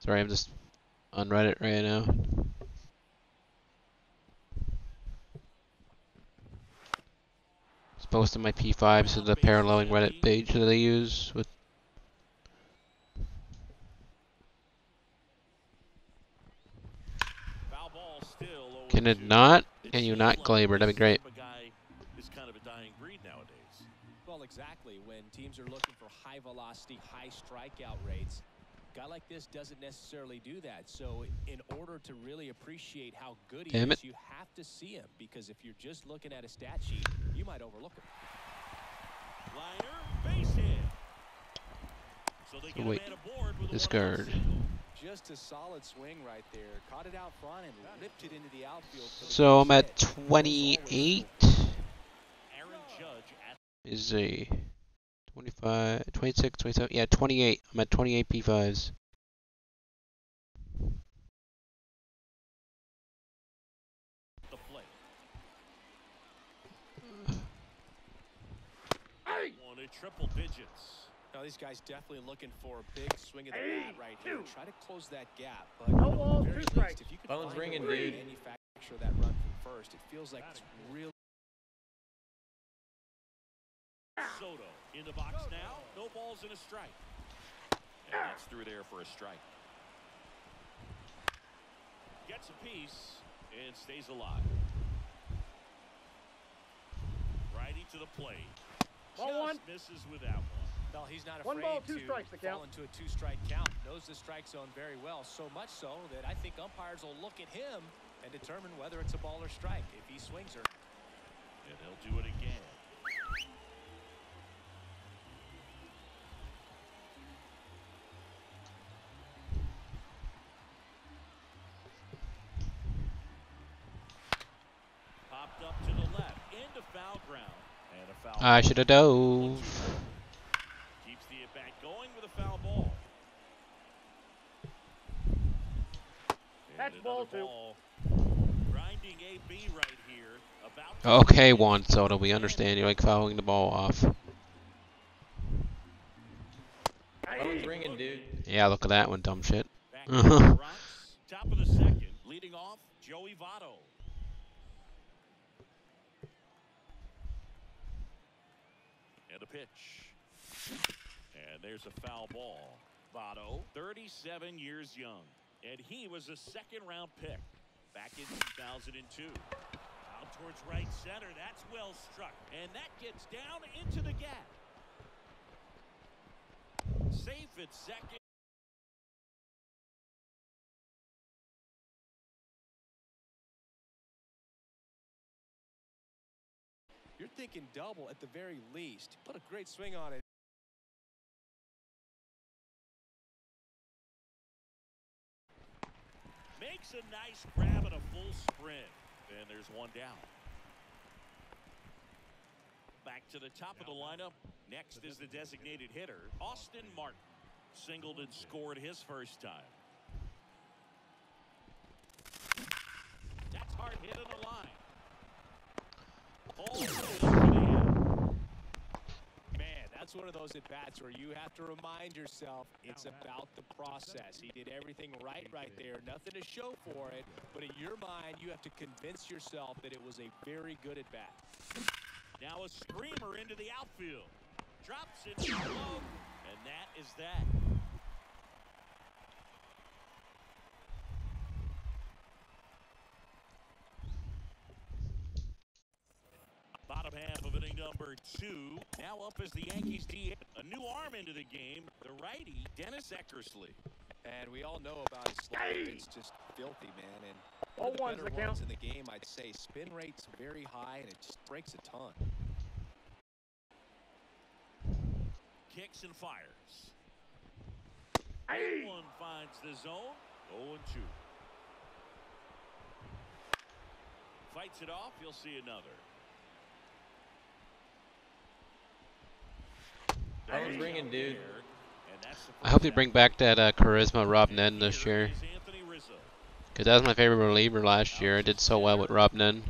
Sorry, I'm just on Reddit right now. It's posting my P5s to the paralleling Reddit page that I use with Foul ball still Can it not? It Can you seems not Gleyber? That'd be great. type of guy is kind of a dying breed nowadays. Well, exactly. When teams are looking for high velocity, high strikeout rates, a guy like this doesn't necessarily do that. So, in order to really appreciate how good he Damn is, it. you have to see him because if you're just looking at a stat sheet, you might overlook him. Liner, base hit. So they So get wait, a man aboard with a discard. One-out single. Just a solid swing right there. Caught it out front and ripped it into the outfield. So I'm at hit. Those always 28 Aaron Judge at is a 25, 26, 27, yeah, 28. I'm at 28 P5s. the plate. <sighs> Wanted triple digits. Now, these guys definitely looking for a big swing of the bat right here. Try to close that gap. But No you balls, at the very two strikes. least, if you can Phone's ringing, dude. manufacture that run from first, it feels like it's really Soto in the box now. No balls and a strike. And that's through there for a strike. Gets a piece and stays alive. Righty to the plate. Ball Just one. misses with that one. Well, he's not One afraid ball, two to strikes to fall count. into a two-strike count. Knows the strike zone very well, so much so that I think umpires will look at him and determine whether it's a ball or strike. If he swings her, And he'll do it again. Popped up to the left, into foul ground. And a foul I should have dove. Keeps the at bat going with a foul ball. That's And ball two. ball. Grinding AB right here. Okay, hit. Juan Soto, we understand you like fouling the ball off. Phone's ringing, dude. Yeah, look at that one, dumb shit. Back <laughs> to the Rocks. Top of the second, leading off Joey Votto. And a pitch. And there's a foul ball. Votto, 37 years young. And he was a second round pick back in 2002. Out towards right center. That's well struck. And that gets down into the gap. Safe at second. you're thinking double at the very least. Put a great swing on it. Makes a nice grab and a full sprint. And there's one down. Back to the top of the lineup. Next is the designated hitter, Austin Martin. Singled and scored his first time. That's hard hit on the line. Pulls it up for the end. Man, that's one of those at bats where you have to remind yourself it's about the process. He did everything right right there, nothing to show for it, but in your mind, you have to convince yourself that it was a very good at bat. Now a screamer into the outfield. Drops it low, <laughs> and that is that. Bottom half of inning number two. Now up is the Yankees D. A new arm into the game. The righty, Dennis Eckersley. And we all know about his slider. It's just filthy, man. And Oh, one of the one's better the count. ones in the game, I'd say. Spin rate's very high, and it just breaks a ton. Kicks and fires. One finds the zone. 0 and 2. Fights it off. You'll see another. Phone's ringing, dude. And that's the I hope they first bring back that uh, charisma Rob And Nen this year. is Anthony Rizzo. Because that was my favorite reliever last year. I did so well with Rob Nen.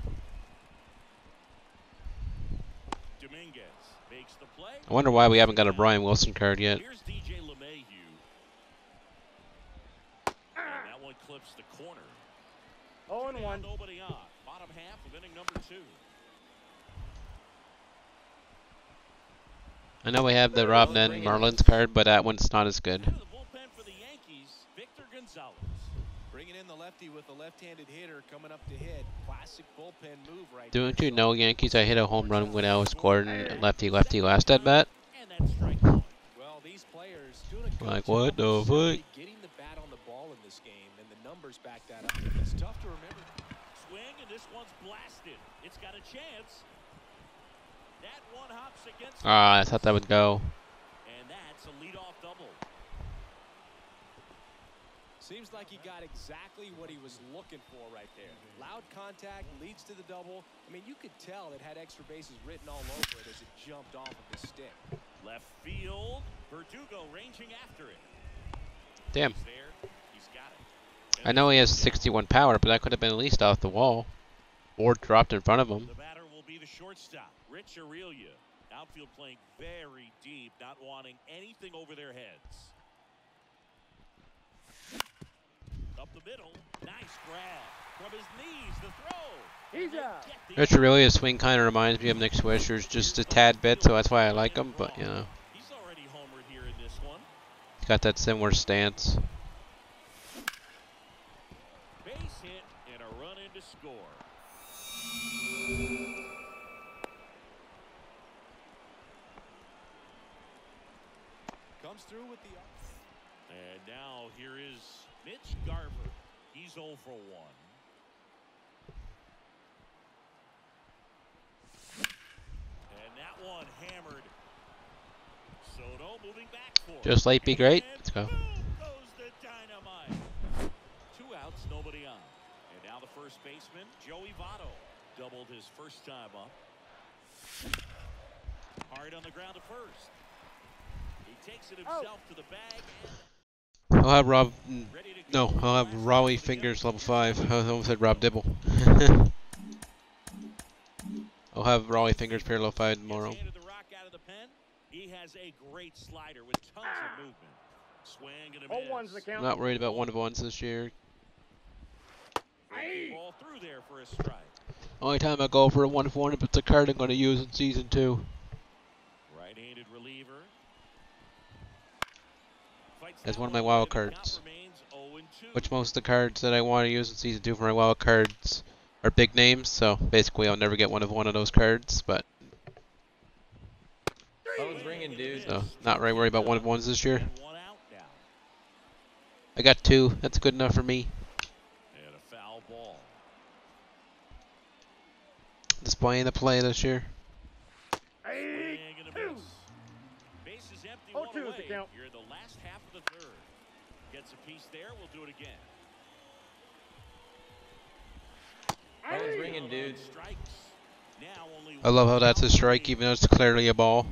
Dominguez makes the play. I wonder why we haven't got a Brian Wilson card yet. Here's DJ LeMahieu. And that one clips the corner. Oh and Now one. Nobody on. Bottom half of inning number two. I know we have the Rob Nen Marlins card, but that one's not as good. Out of the bullpen for the Yankees, Victor Gonzalez. Bringing in the lefty with the left-handed hitter coming up to hit. Classic bullpen move right Don't you know, Yankees? I hit a home run when I was Gordon lefty lefty last at bat. And that's strike one. Well, these players doing a good Like, what the of fuck? Getting the bat on the ball in this game, and the numbers back that up. It's tough to remember. Swing, and this one's blasted. It's got a chance. That one hops against Ah, I thought that would go. And that's a leadoff double. Seems like he got exactly what he was looking for right there. Loud contact leads to the double. I mean, you could tell it had extra bases written all over it as it jumped off of his stick. Left field. Verdugo ranging after it. Damn. He's there. He's got it. I know he has 61 power, but that could have been at least off the wall. Or dropped in front of him. The batter will be the shortstop, Rich Aurilia. Outfield playing very deep, not wanting anything over their heads. Up the middle, nice grab from his knees. The throw. He's They out. get Rich Aurilia's swing kind of reminds me of Nick Swisher's just a tad bit, so that's why I like him. But you know, He's already homered here in this one. he's got that similar stance. Comes through with the. And now here is Mitch Garver. He's 0 for 1. And that one hammered. Soto moving back for. Just late be great. Let's go. goes the dynamite. Two outs, nobody on. And now the first baseman, Joey Votto, doubled his first time up. Hard on the ground at first. He takes it himself to the bag and I'll have Rob. No. I'll have Rollie Fingers level five. <laughs> I almost said Rob Dibble. <laughs> I'll have Rollie Fingers pair level five tomorrow. The rock out of the pen. He has a great slider with tons of movement. Swing and a miss. one's the count. not worried about one of ones this year. Ball through there for a strike. Only time I go for a one for one if it's a card I'm going to use in season two. Right-handed reliever. That's one of my wild away. The count cards. remains 0 and 2. Which most of the cards that I want to use in season two for my wild cards are big names, so basically I'll never get one of one of those cards. But Phone's ringing, dude. so not really worried about one of ones this year. And one out now. I got two. That's good enough for me. And a foul ball. Displaying the play this year. Gets a piece there. We'll do it again. Phone's ringing, dude. Strikes. Now only I love how that's a strike, even though it's clearly a ball.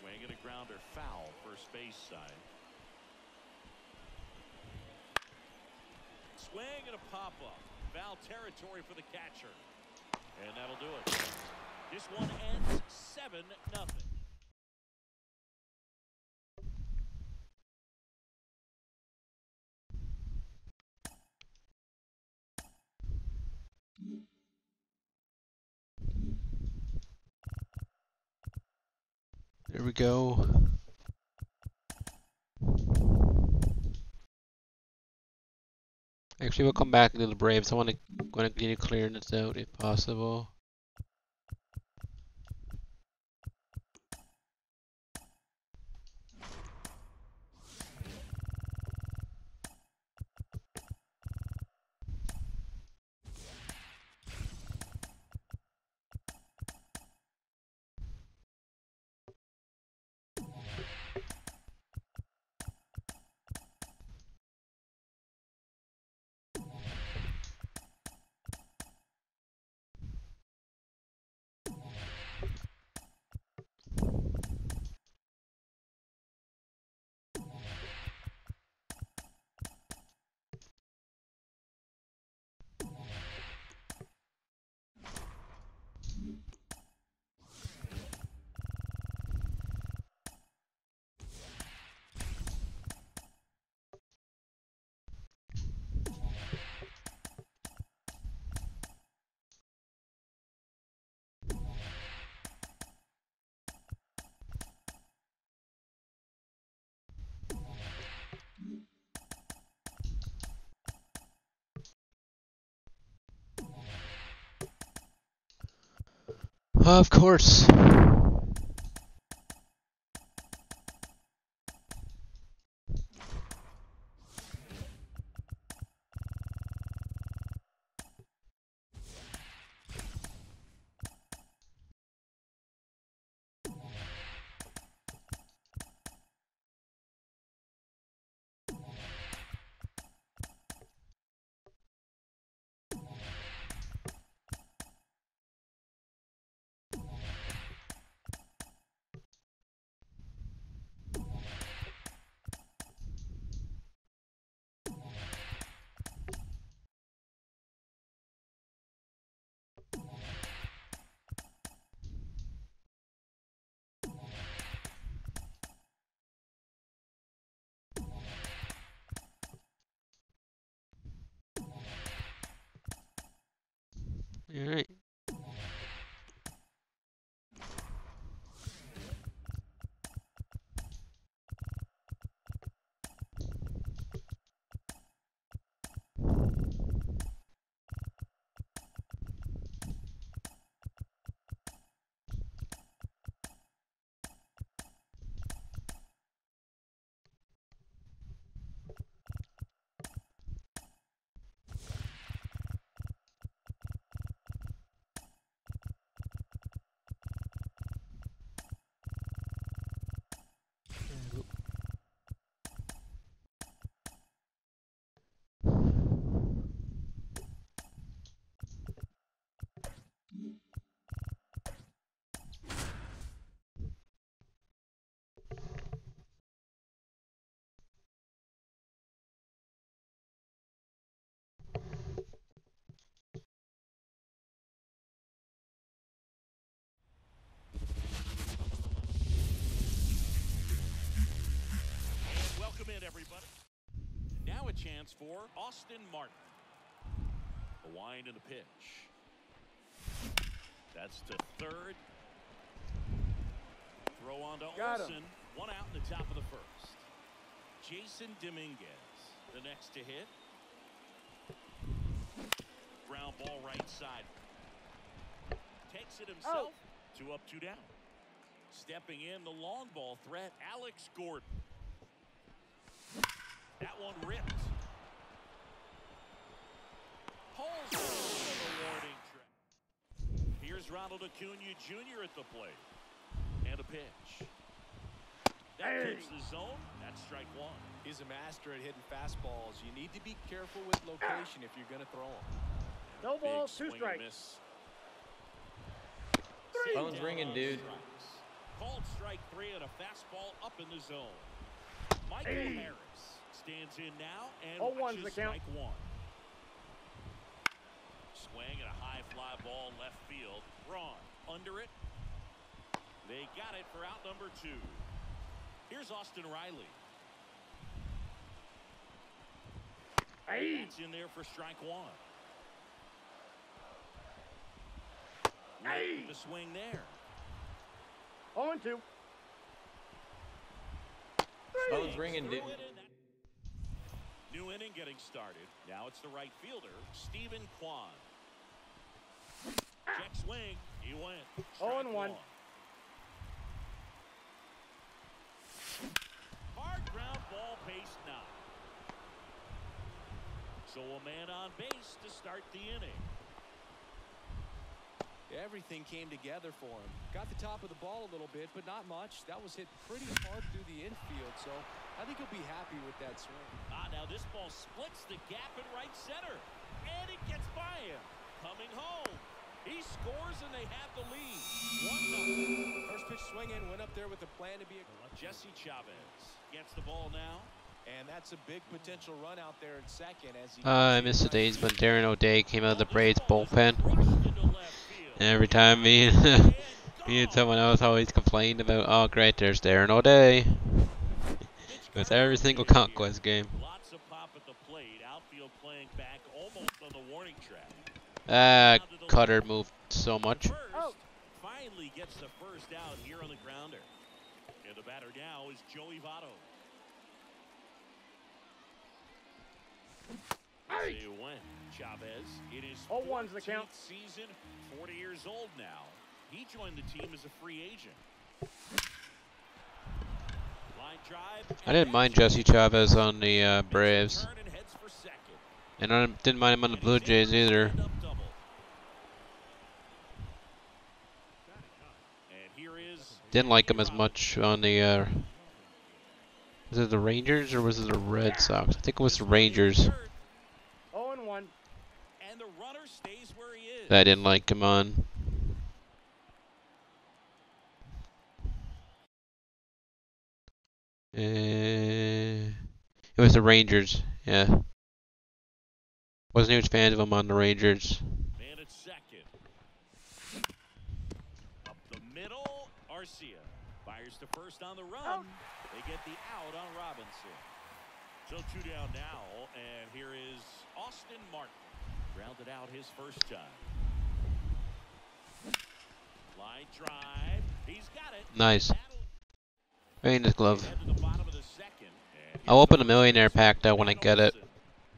Swing and a grounder foul first base side. Swing and a pop up. Foul territory for the catcher. And that'll do it. This one ends 7 nothing. There we go. Actually, we'll come back to the Braves. I want to want to get a clearance out if possible. Of course. A chance for Austin Martin. A wind and a pitch. That's to third. Throw on to Got him. Olson. One out in the top of the first. Jasson Dominguez, the next to hit. Ground ball right side. Takes it himself. Oh. Two up, two down. Stepping in the long ball threat, Alex Gordon. That one ripped. Pulls the warning track. Here's Ronald Acuna Jr. at the plate. And a pitch. That Hey. hits the zone. That's strike one. He's a master at hitting fastballs. You need to be careful with location if you're going to throw them. No balls, two strikes. miss. Phone's Down ringing, dude. strikes. Called strike three and a fastball up in the zone. Michael Hey. Harris stands in now and Oh, one's watches the count. strike one. Swing and a high fly ball left field. Braun under it. They got it for out number two. Here's Austin Riley. Hey. That's in there for strike one. Hey. The swing there. 0 and 2. Phone's ringing, dude. New inning getting started. Now it's the right fielder, Steven Kwan. Check swing. He went. Oh, and Strike one. Hard ground ball, base nine. So a man on base to start the inning. Everything came together for him. Got the top of the ball a little bit, but not much. That was hit pretty hard through the infield, so I think he'll be happy with that swing. Ah, now this ball splits the gap in right center. And it gets by him. Coming home. He scores and they have the lead. One nothing. First pitch swinging, went up there with a plan to be a... Jesse Chavez gets the ball now. And that's a big potential run out there in second as he... Uh, I missed the days when Darren O'Day came out of the Braves bullpen. Rushed into left field. And every time me and, <laughs> And me and someone else always complained about, oh great, there's Darren O'Day. With every single conquest game. Lots of pop at the plate. Outfield playing back almost on the warning track. Ah, Cutter moved so much. Oh. finally gets the first out here on the grounder. And the batter now is Joey Votto. Hey. When Chavez in his Oh, one's the count. season, 40 years old now. He joined the team as a free agent. I didn't mind Jesse Chavez on the uh, Braves. And heads for second. And I didn't mind him on the Blue Jays either. Stand-up double. And here is Didn't like him as much on the, uh, was it the Rangers or was it the Red Sox? I think it was the Rangers Oh, and one. And the runner stays where he is. that I didn't like him on. Uh, it was the Rangers, yeah. Wasn't a huge fan of him on the Rangers. Man at second. Up the middle, Arcia. Fires to first on the run. They get the out on Robinson. So two down now, and here is Austin Martin. Grounded out his first time. Line drive. He's got it. Nice. That'll his glove. head to the bottom of the second. And I'll open a millionaire pack though when I get it.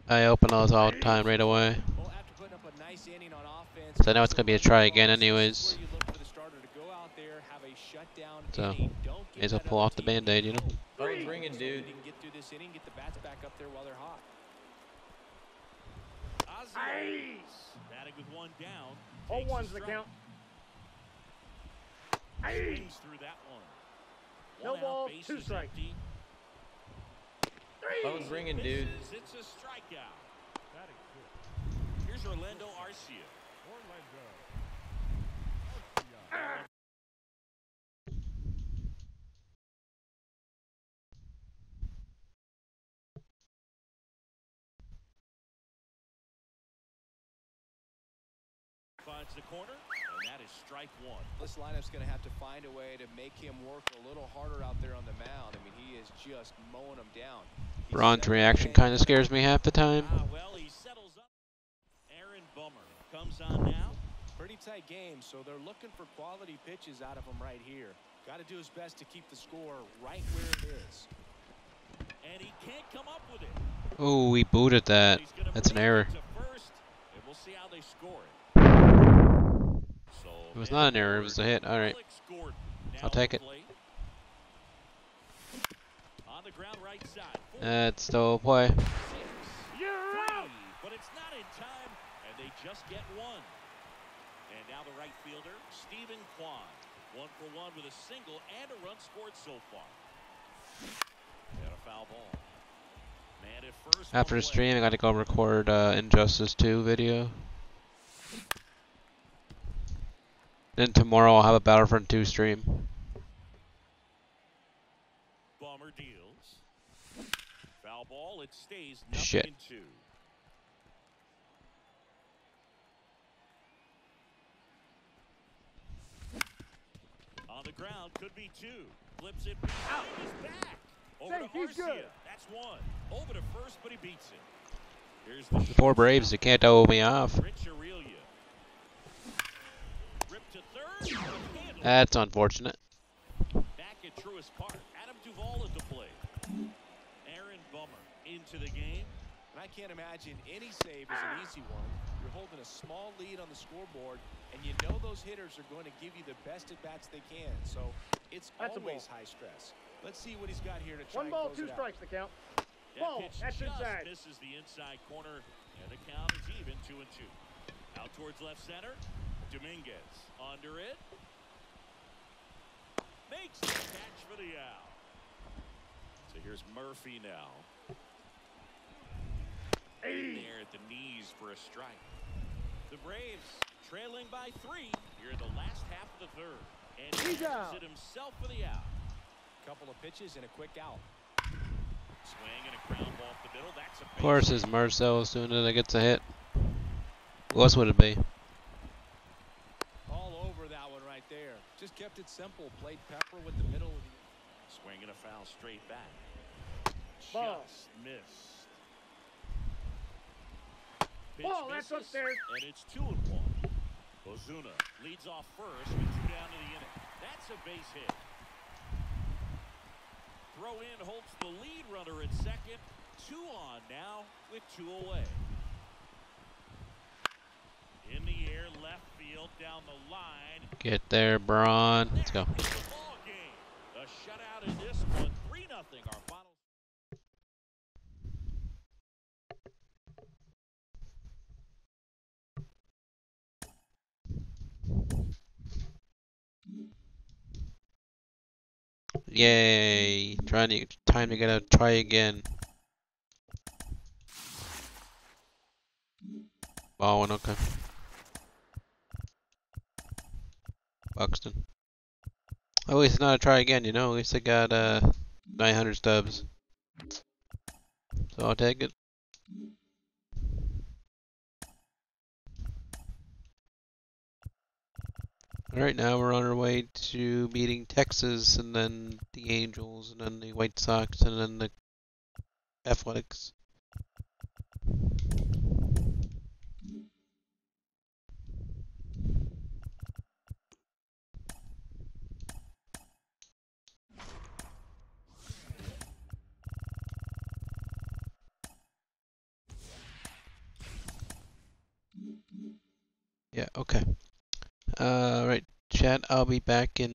I open those all the time right away. Well, after putting up a nice inning on offense, So I know it's gonna be a try again anyways. where you look for the starter to go out there, have a shutdown So, inning. Don't May as well pull off the team band-aid, you know? Phone's ringing, dude. that he can get through this inning, get the bats back up there while they're hot. Ozzie Batting with one down. Oh, one's the count. Hey. Through that one. No One out, ball, bases two strikes. empty. Phone's ringing, dude. Misses, It's a strikeout. Batting fifth. Here's Orlando Arcia. Orlando. Ah! Finds the corner, and that is strike one. This lineup's going to have to find a way to make him work a little harder out there on the mound. I mean, he is just mowing them down. He's Ron's reaction kind of scares me half the time. Ah, well, he settles up. Aaron Bummer comes on now. Pretty tight game, so they're looking for quality pitches out of him right here. Got to do his best to keep the score right where it is. And he can't come up with it. Oh, we booted that. That's an error. first, and we'll see how they score it. So It was not an error, it was a hit. Alright. Alex Gordon now I'll take it. the the ground right side. Four, That's still a play. six, You're out. three, but it's not in time, and they just get one. And now the right fielder, Steven Kwan. One for one with a single and a run scored so far. And a foul ball. Man at first. After the stream, I got to go record uh, Injustice 2 video. Then tomorrow I'll have a Battlefront 2 stream. Bomber deals. Foul ball. It stays nothing Shit. in two. On the ground, could be two. Flips it behind his back. Over Say, to he's Arcia. good. That's one. Over to first, but he beats it. Here's the The poor Braves, they can't hold me off. Rich Aurilia. That's unfortunate. Back at Truist Park. Adam Duvall at the plate. into the game. And I can't imagine any save is an easy one. You're holding a small lead on the scoreboard, and you know those hitters are going to give you the best at bats they can. So it's That's always high stress. Let's see what he's got here to try One and ball, close two it out. strikes to count. That Ball. pitch That's just inside. misses the inside corner, and the count is even, two and two. Out towards left center, Dominguez under it. Makes the catch for the out. So here's Murphy now. In there at the knees for a strike. The Braves trailing by three here in the last half of the third. And he He's handles out. it himself for the out. Couple of pitches and a quick out. Swing and a ground ball up the middle. That's a Of course, base it's Marcel as soon as it gets a hit. Who else would it be? All over that one right there. Just kept it simple. Played Pepper with the middle of the Swing and a foul straight back. Ball. Just missed. Pitch Ball, that's misses, upstairs. And it's two and one. Ozuna leads off first with two down to the inning. That's a base hit. Throw in holds the lead runner at second. Two on now with two away. In the air, left field, down the line. Get there, Braun. Let's go. That is the ball game. A shutout in this one. 3 nothing. Our final. Yay! Trying to time to get a try again. Ball one, okay. Buxton. At least it's not a try again, you know. At least I got uh 900 stubs. So I'll take it. Alright, now we're on our way to meeting Texas and then the Angels and then the White Sox and then the Athletics. Yeah, okay. Uh, right, chat, I'll be back in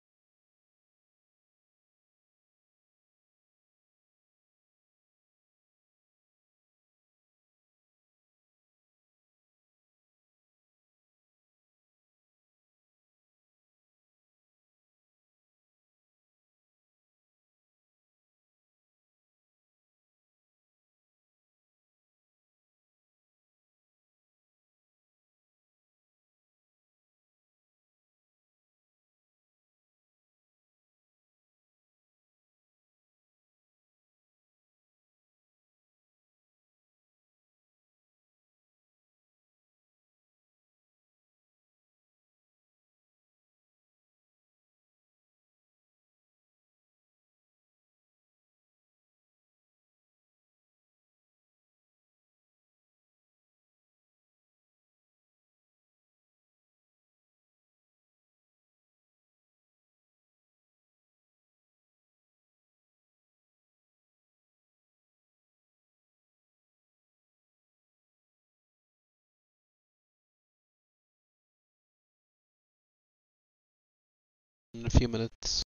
in a few minutes.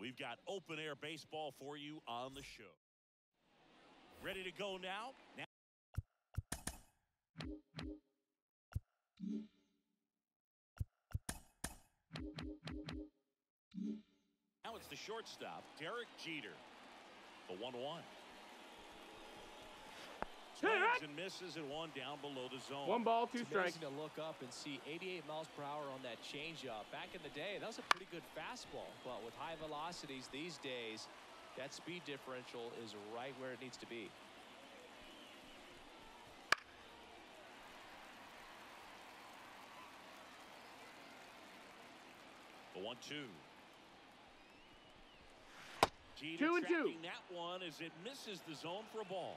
We've got open air baseball for you on the show. Ready to go now? Now. Now it's the shortstop, Derek Jeter. The 1 1. Swings and misses and one down below the zone. One ball, two It's strikes. amazing to look up and see 88 miles per hour on that changeup. Back in the day, that was a pretty good fastball. But with high velocities these days, That speed differential is right where it needs to be. The one-two. Jeter Two and two. tracking that one as it misses the zone for a ball.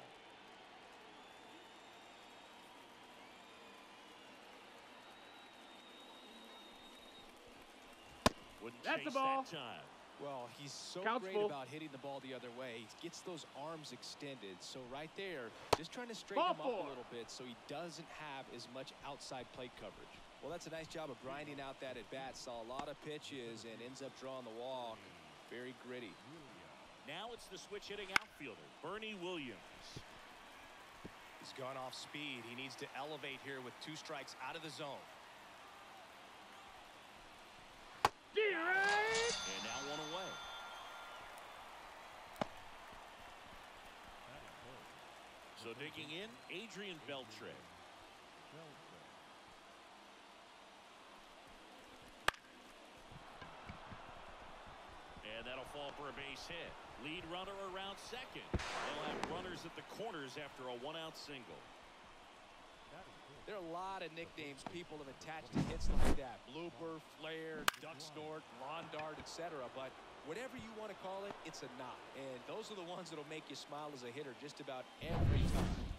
Wouldn't That's chase the ball. that time. Well, he's so Counts great full. about hitting the ball the other way. He gets those arms extended. So right there, just trying to straighten Ball him up a little bit so he doesn't have as much outside plate coverage. Well, that's a nice job of grinding out that at bat. Saw a lot of pitches and ends up drawing the walk. Very gritty. Now it's the switch hitting outfielder, Bernie Williams. He's gone off speed. He needs to elevate here with two strikes out of the zone. And now one away. So digging in, Adrian Beltre. And that'll fall for a base hit. Lead runner around second. They'll have runners at the corners after a one-out single. There are a lot of nicknames people have attached to hits like that. Blooper, flare, duck snort, lawn dart, etc. But whatever you want to call it, it's a knot. And those are the ones that'll make you smile as a hitter just about every time.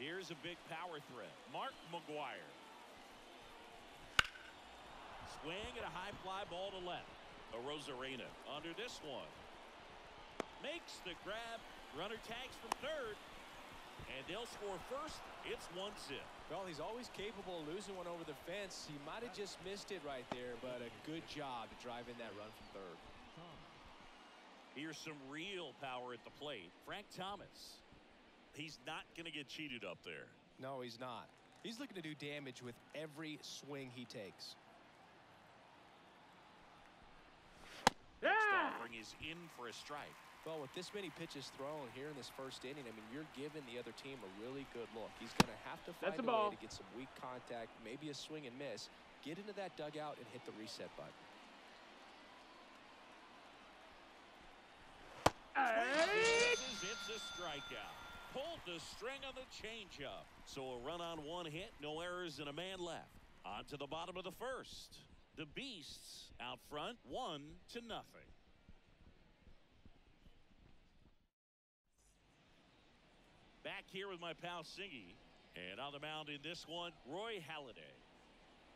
Here's a big power threat. Mark McGwire. Swing and a high fly ball to left. Arozarena under this one. Makes the grab. Runner tags from third. And they'll score first. It's one zip. Well, he's always capable of losing one over the fence. He might have just missed it right there, but a good job driving that run from third. Here's some real power at the plate. Frank Thomas. He's not going to get cheated up there. No, he's not. He's looking to do damage with every swing he takes. Next Yeah! offering is in for a strike. Well, with this many pitches thrown here in this first inning, I mean, you're giving the other team a really good look. He's going to have to find That's a a way to get some weak contact, maybe a swing and miss, get into that dugout and hit the reset button. Hey! Misses, It's a strikeout. Pulled the string on the changeup. So a run on one hit, no errors, and a man left. On to the bottom of the first. The Beasts out front, one to nothing. Back here with my pal Singy. And on the mound in this one, Roy Halladay.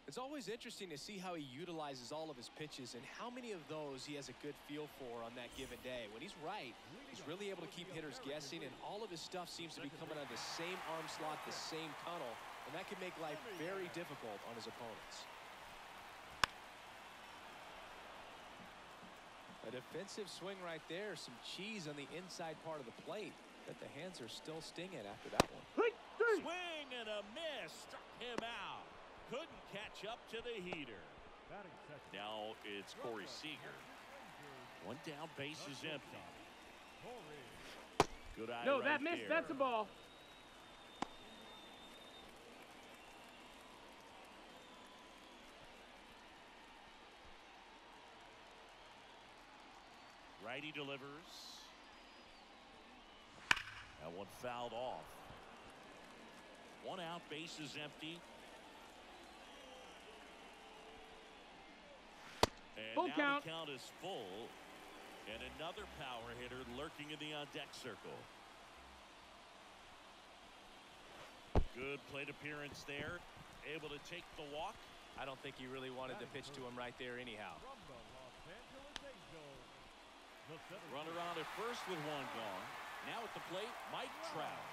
It's always interesting to see how he utilizes all of his pitches and how many of those he has a good feel for on that given day. When he's right, he's really able to keep hitters guessing, and all of his stuff seems to be coming out of the same arm slot, the same tunnel, and that can make life very difficult on his opponents. A defensive swing right there, some cheese on the inside part of the plate. But the hands are still stinging after that one. Swing and a miss. Struck him out. Couldn't catch up to the heater. Now it's Corey Seager. One down, base is empty. Corey. Good eye No, right that missed. there. That's a ball. Righty delivers. That one fouled off. One out, base is empty. And Full now count. the count is full. And another power hitter lurking in the on deck circle. Good plate appearance there. Able to take the walk. I don't think he really wanted to pitch to him right there anyhow. From the Los Angeles Angels. The seventh Runner on at first with one gone. Now at the plate, Mike Trout.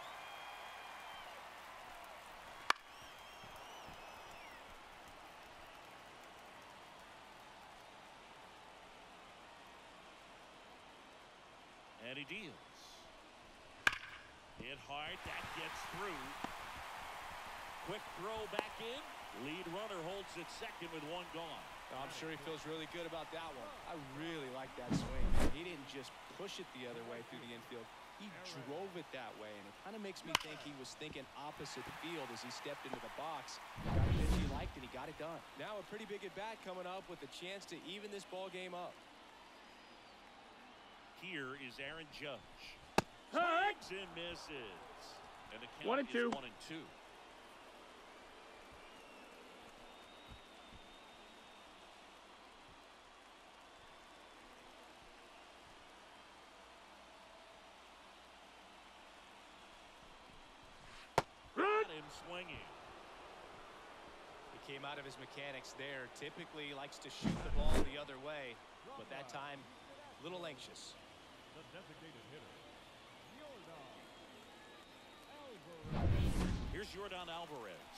And he deals. Hit hard, that gets through. Quick throw back in. Lead runner holds it second with one gone. I'm sure he feels really good about that one. I really like that swing. He didn't just push it the other way through the infield. He drove it that way, and it kind of makes me think he was thinking opposite field as he stepped into the box. He liked, and he got it done. Now a pretty big at bat coming up with a chance to even this ball game up. Here is Aaron Judge. Hut! Swings and misses. And the count One and is two. one and two. Got him swinging. He came out of his mechanics there. Typically likes to shoot the ball the other way, but that time, a little anxious. The designated hitter. Yordan Alvarez. Here's Yordan Alvarez.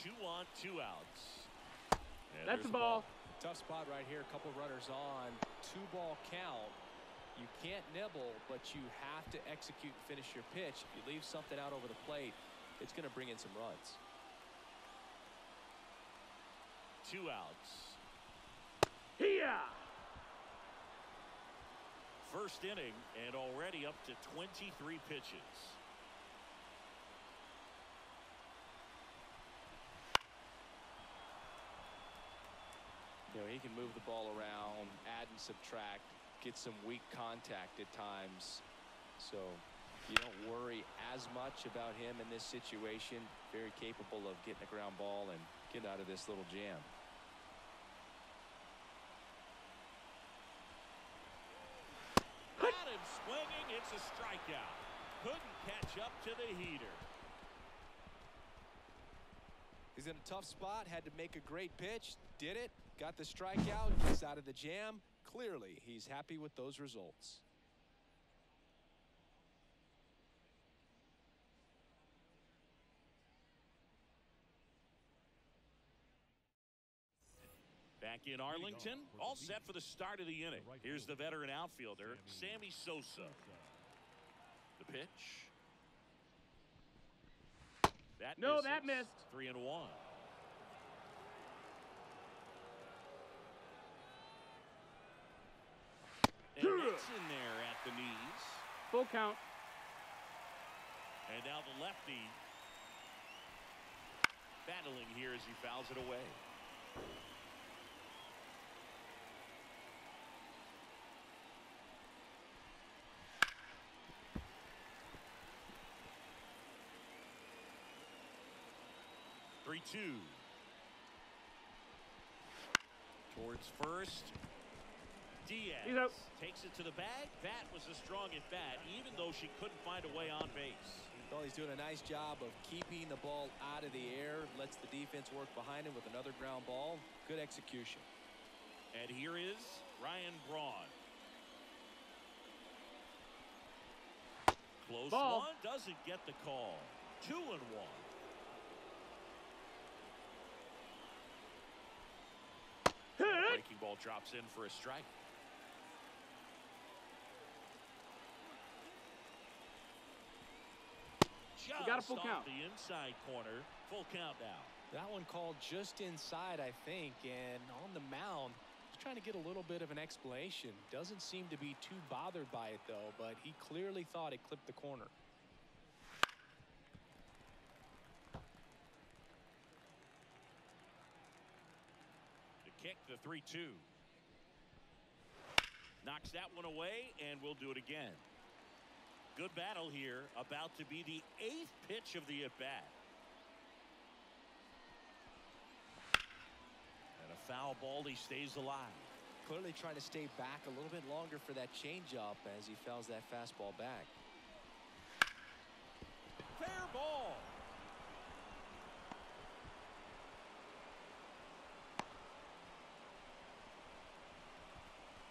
Two on, two outs. And That's there's the ball. Tough spot right here. A couple runners on. Two ball count. You can't nibble, but you have to execute and finish your pitch. If you leave something out over the plate, it's going to bring in some runs. Two outs. Here. First inning and already up to 23 pitches. You know, he can move the ball around, add and subtract, get some weak contact at times. So you don't worry as much about him in this situation. Very capable of getting a ground ball and get out of this little jam. Got him swinging. It's a strikeout. Couldn't catch up to the heater. He's in a tough spot, had to make a great pitch, did it, got the strikeout, gets out of the jam. Clearly, he's happy with those results. Back in Arlington, all set for the start of the inning. Here's the veteran outfielder, Sammy Sosa. Pitch. That No, that missed. Three and one. And that's in there at the knees. Full count. And now the lefty battling here as he fouls it away. Three two. Towards first. Diaz takes it to the bag. That was a strong at bat, even though she couldn't find a way on base. Well, he's doing a nice job of keeping the ball out of the air, lets the defense work behind him with another ground ball. Good execution. And here is Ryan Braun. Close Ball. one doesn't get the call. Two and one. Hit. Breaking ball drops in for a strike. Just got a full count. the inside corner. Full count now. That one called just inside, I think, and on the mound, he's trying to get a little bit of an explanation. Doesn't seem to be too bothered by it, though, but he clearly thought it clipped the corner. To kick the 3 2. Knocks that one away, and we'll do it again. Good battle here. About to be the eighth pitch of the at bat. And a foul ball, he stays alive. Clearly trying to stay back a little bit longer for that changeup as he fouls that fastball back. Fair ball.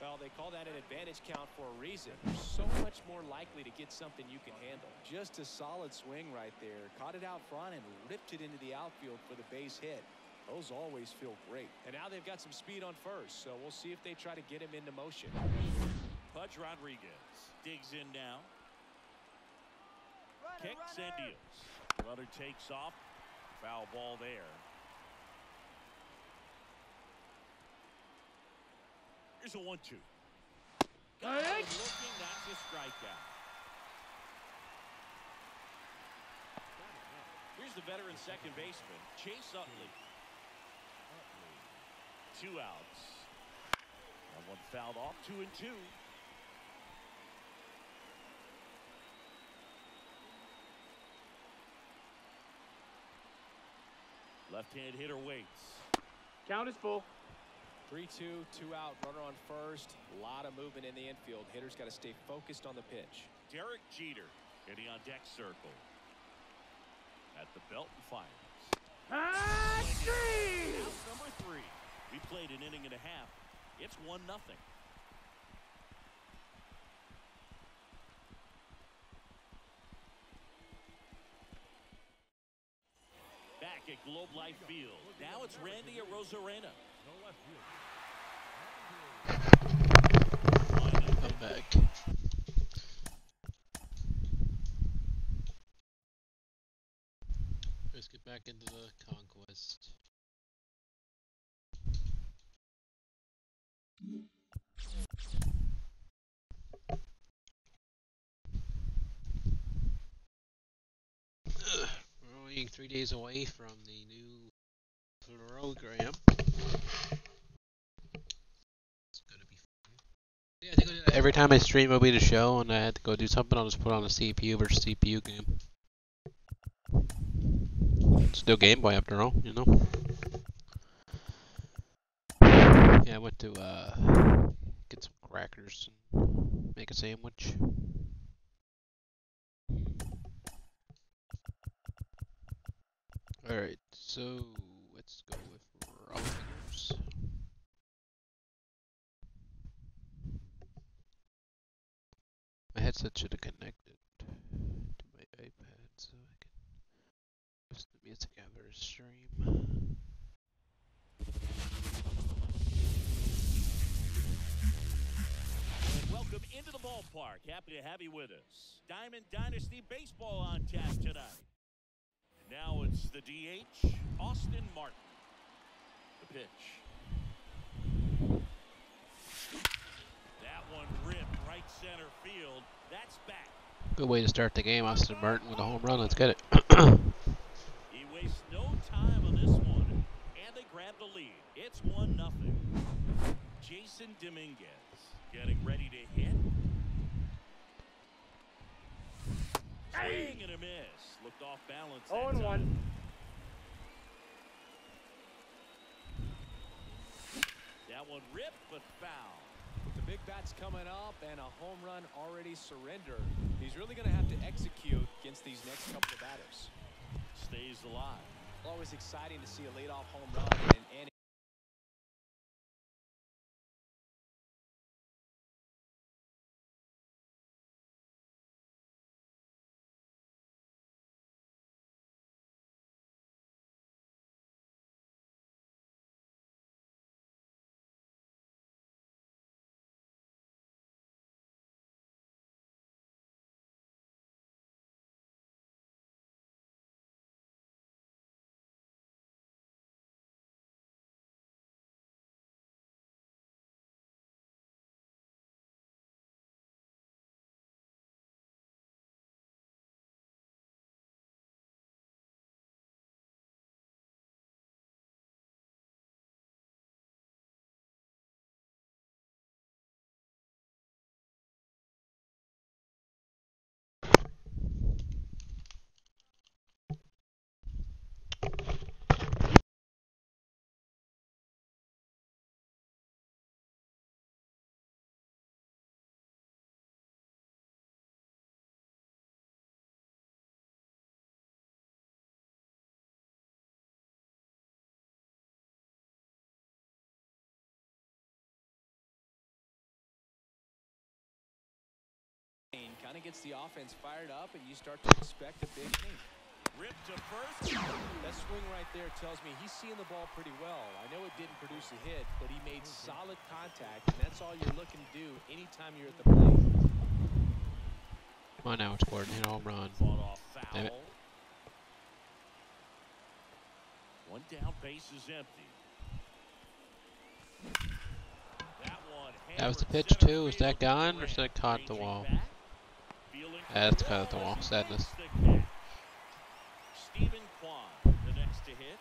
Well, they call that an advantage count for a reason. You're so much more likely to get something you can handle. Just a solid swing right there. Caught it out front and ripped it into the outfield for the base hit. Those always feel great. And now they've got some speed on first, so we'll see if they try to get him into motion. Pudge Rodriguez digs in now. Kicks and deals. Runner takes off. Foul ball there. Here's a one-two. Right. looking. That's a strikeout. Here's the veteran second baseman, Chase Utley. Two outs. That one fouled off, two and two. Left-hand hitter waits. Count is full. 3 2, two out, runner on first. A lot of movement in the infield. Hitter's got to stay focused on the pitch. Derek Jeter getting on deck circle. At the belt and fires. Action! Ah, out number three. We played an inning and a half. It's one nothing. Back at Globe Life Field. Now it's Randy Arozarena. Let's get back into the conquest. Ugh, We're only three days away from the new program. Every time I stream it'll be the show and I had to go do something, I'll just put on a CPU versus CPU game. It's still Game Boy after all, you know. Yeah, I went to uh get some crackers and make a sandwich. Alright, so My headset should have connected to my iPad so I can listen to music after the stream. Welcome into the ballpark. Happy to have you with us. Diamond Dynasty Baseball on tap tonight. Now it's the DH, Austin Martin. The pitch. That one ripped right center field. That's back. Good way to start the game, Austin Martin with a home run. Let's get it. <clears throat> He wastes no time on this one. And they grab the lead. It's 1 nothing. Jasson Dominguez getting ready to hit. Swing and a miss. Looked off balance. that 0 and time. 1. That one ripped but foul. With The big bat's coming up and a home run already surrendered. He's really going to have to execute against these next couple of batters. Stays alive. Always exciting to see a leadoff home run Kind of gets the offense fired up, and you start to expect a big inning. Ripped to first. That swing right there tells me he's seeing the ball pretty well. I know it didn't produce a hit, but he made solid contact, and that's all you're looking to do anytime you're at the plate. Come on now, it's Gordon. Hit a home run. Fought off foul. Damn it. One down, base is empty. That one That was the pitch, too. Is that field. gone, or Grant is that caught the ranging wall? Yeah, that's kind of the wall. Sadness. Steven Kwan, the next to hit.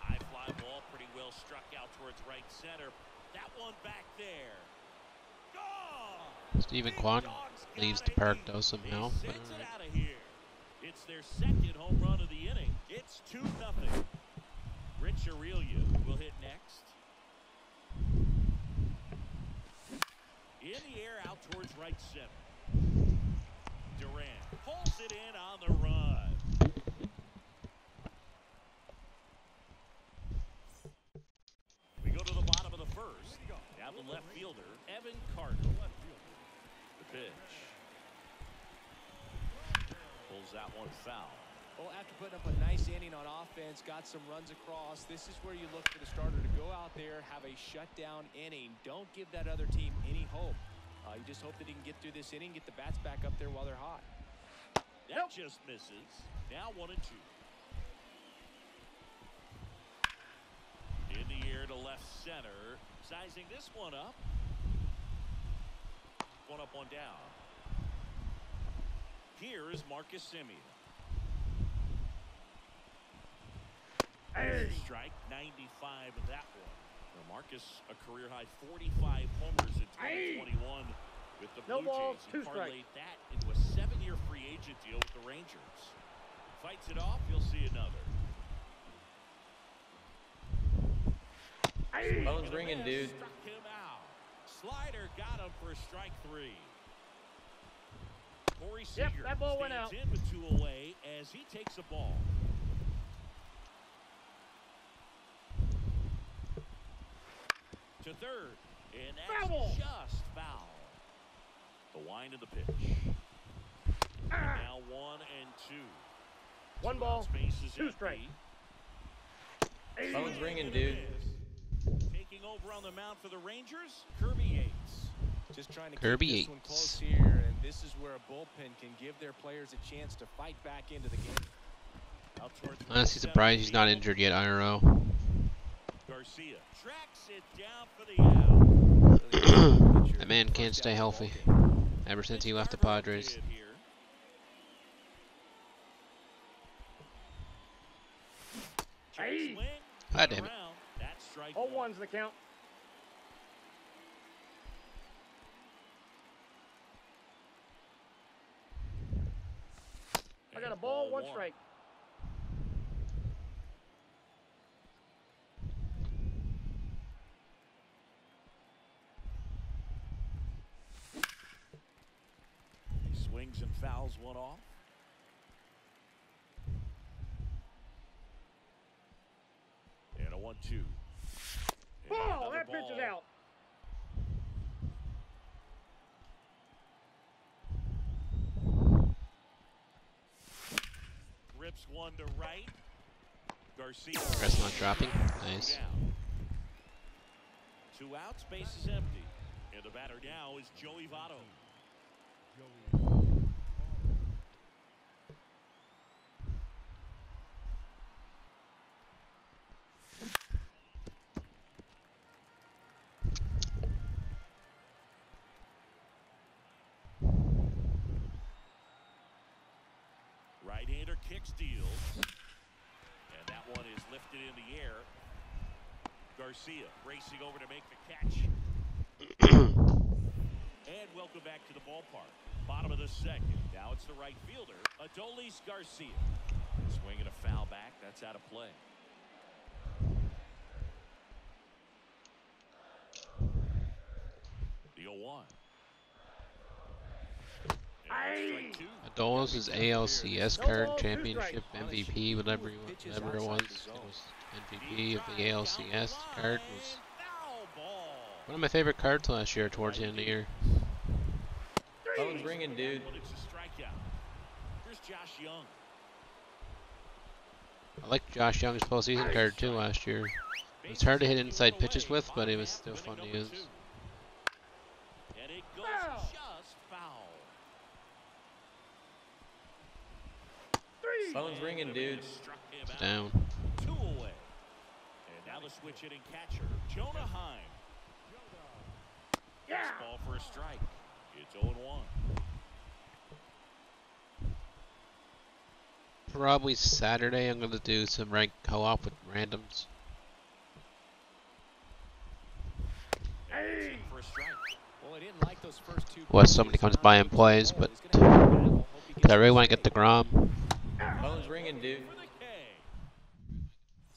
High fly ball, pretty well struck out towards right center. That one back there. Gone! Steven Kwan leaves the park though somehow. But sends it out of here. It's their second home run of the inning. It's 2 nothing. Rich Aurilia will hit next. In the air out towards right center. Durant pulls it in on the run. We go to the bottom of the first. Now the left fielder, Evan Carter. The pitch. Pulls that one foul. Well, after putting up a nice inning on offense, got some runs across, this is where you look for the starter to go out there, have a shutdown inning. Don't give that other team any hope. Uh, you just hope that he can get through this inning, get the bats back up there while they're hot. That just misses. Now one and two. In the air to left center. Sizing this one up. One up, one down. Here is Marcus Semien. Strike 95 of that one. Now Marcus, a career high 45 homers in 2021 with the No Blue balls, Jays. He two strikes. parlayed that into a seven-year free agent deal with the Rangers. Fights it off, you'll see another. Phone's And a ringing, dude. Struck him out. Slider got him for a strike three. Corey Yep, Seager that ball went stands out. in with two away as he takes a ball. To third, and that's Foul. just foul. The wind of the pitch. Ah. Now one and two. One Two ball, out, space is two empty. strikes. Phone's ringing, dude. Taking over on the mound for the Rangers, Kirby Yates. Just trying to Kirby keep this one close here, and this is where a bullpen can give their players a chance to fight back into the game. Out towards right Honestly surprised he's not injured yet, IRO. Garcia tracks it down for the out. <clears throat> That man can't stay healthy. Ever since he left the Padres. kid Hey. God damn it. around. All one's the count. I got a ball, one one. strike. He swings and fouls one off. And a one-two. And oh, Ball, that pitch is out. Rips one to right. Garcia. Press not dropping. Nice. Two outs, base is empty. And the batter now is Joey Votto. Right-hander kicks deals. And that one is lifted in the air. Garcia racing over to make the catch. <clears throat> and welcome back to the ballpark. Bottom of the second. Now it's the right fielder, Adolis Garcia. Swinging a foul back. That's out of play. The 0-1. And strike two. Adolis is ALCS card, championship. MVP, whatever, you- Pitches whatever it outside was. It was MVP of the ALCS card. Was one of my favorite cards last year towards the end of the year. Phone's ringing, dude. It's a strikeout. Here's Josh Jung. I liked Josh Jung's postseason card too last year. It was hard to hit inside pitches with, but it was still fun to use. And it goes Foul. just foul. Three. Phone's ringing, dude. Struck him It's out. down. Two away. And now the switch hitting catcher, Jonah Heim. Yeah. Ball for a strike. It's 0-1. Probably Saturday I'm gonna do some ranked co-op with randoms. That's in for a strike. Well, he didn't like those first two Unless somebody comes by and plays, but I really want to get the Grom. Phone's ringing, dude. For the K.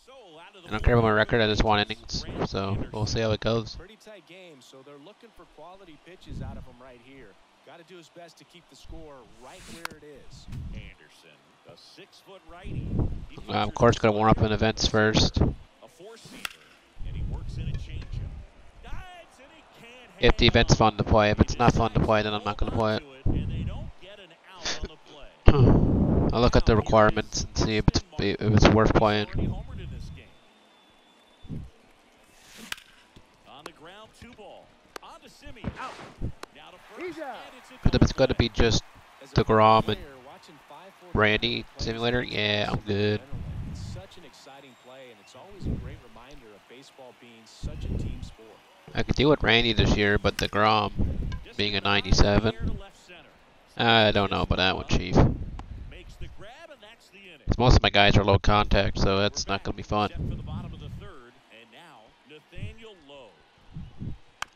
So out of the I don't care about my record. I just want innings. So we'll see how it goes. Pretty tight game, so they're looking for quality pitches out of him right here. Got to do his best to keep the score right where it is. Anderson, a six-foot righty. Uh, of course, gotta warm up in events first. A four-seamer, and he works in a changeup. Dives and he can't If the hang event's on. fun to play. If it's not fun to play, then I'm not gonna play it. Hold on to And they don't get an out on the play. I'll look at the requirements and see if it's if it's worth playing. To to But if it's gonna be just As a The Grom and player, watching 5-4 Randy simulator, yeah, I'm good. I could deal with Randy this year, but the Grom being a 97, there to left center. I don't know about that one, Chief. Makes the grab, and that's the inning. 'Cause most of my guys are low contact, so that's not gonna be fun. Set for the bottom of the third, and now Nathaniel Lowe.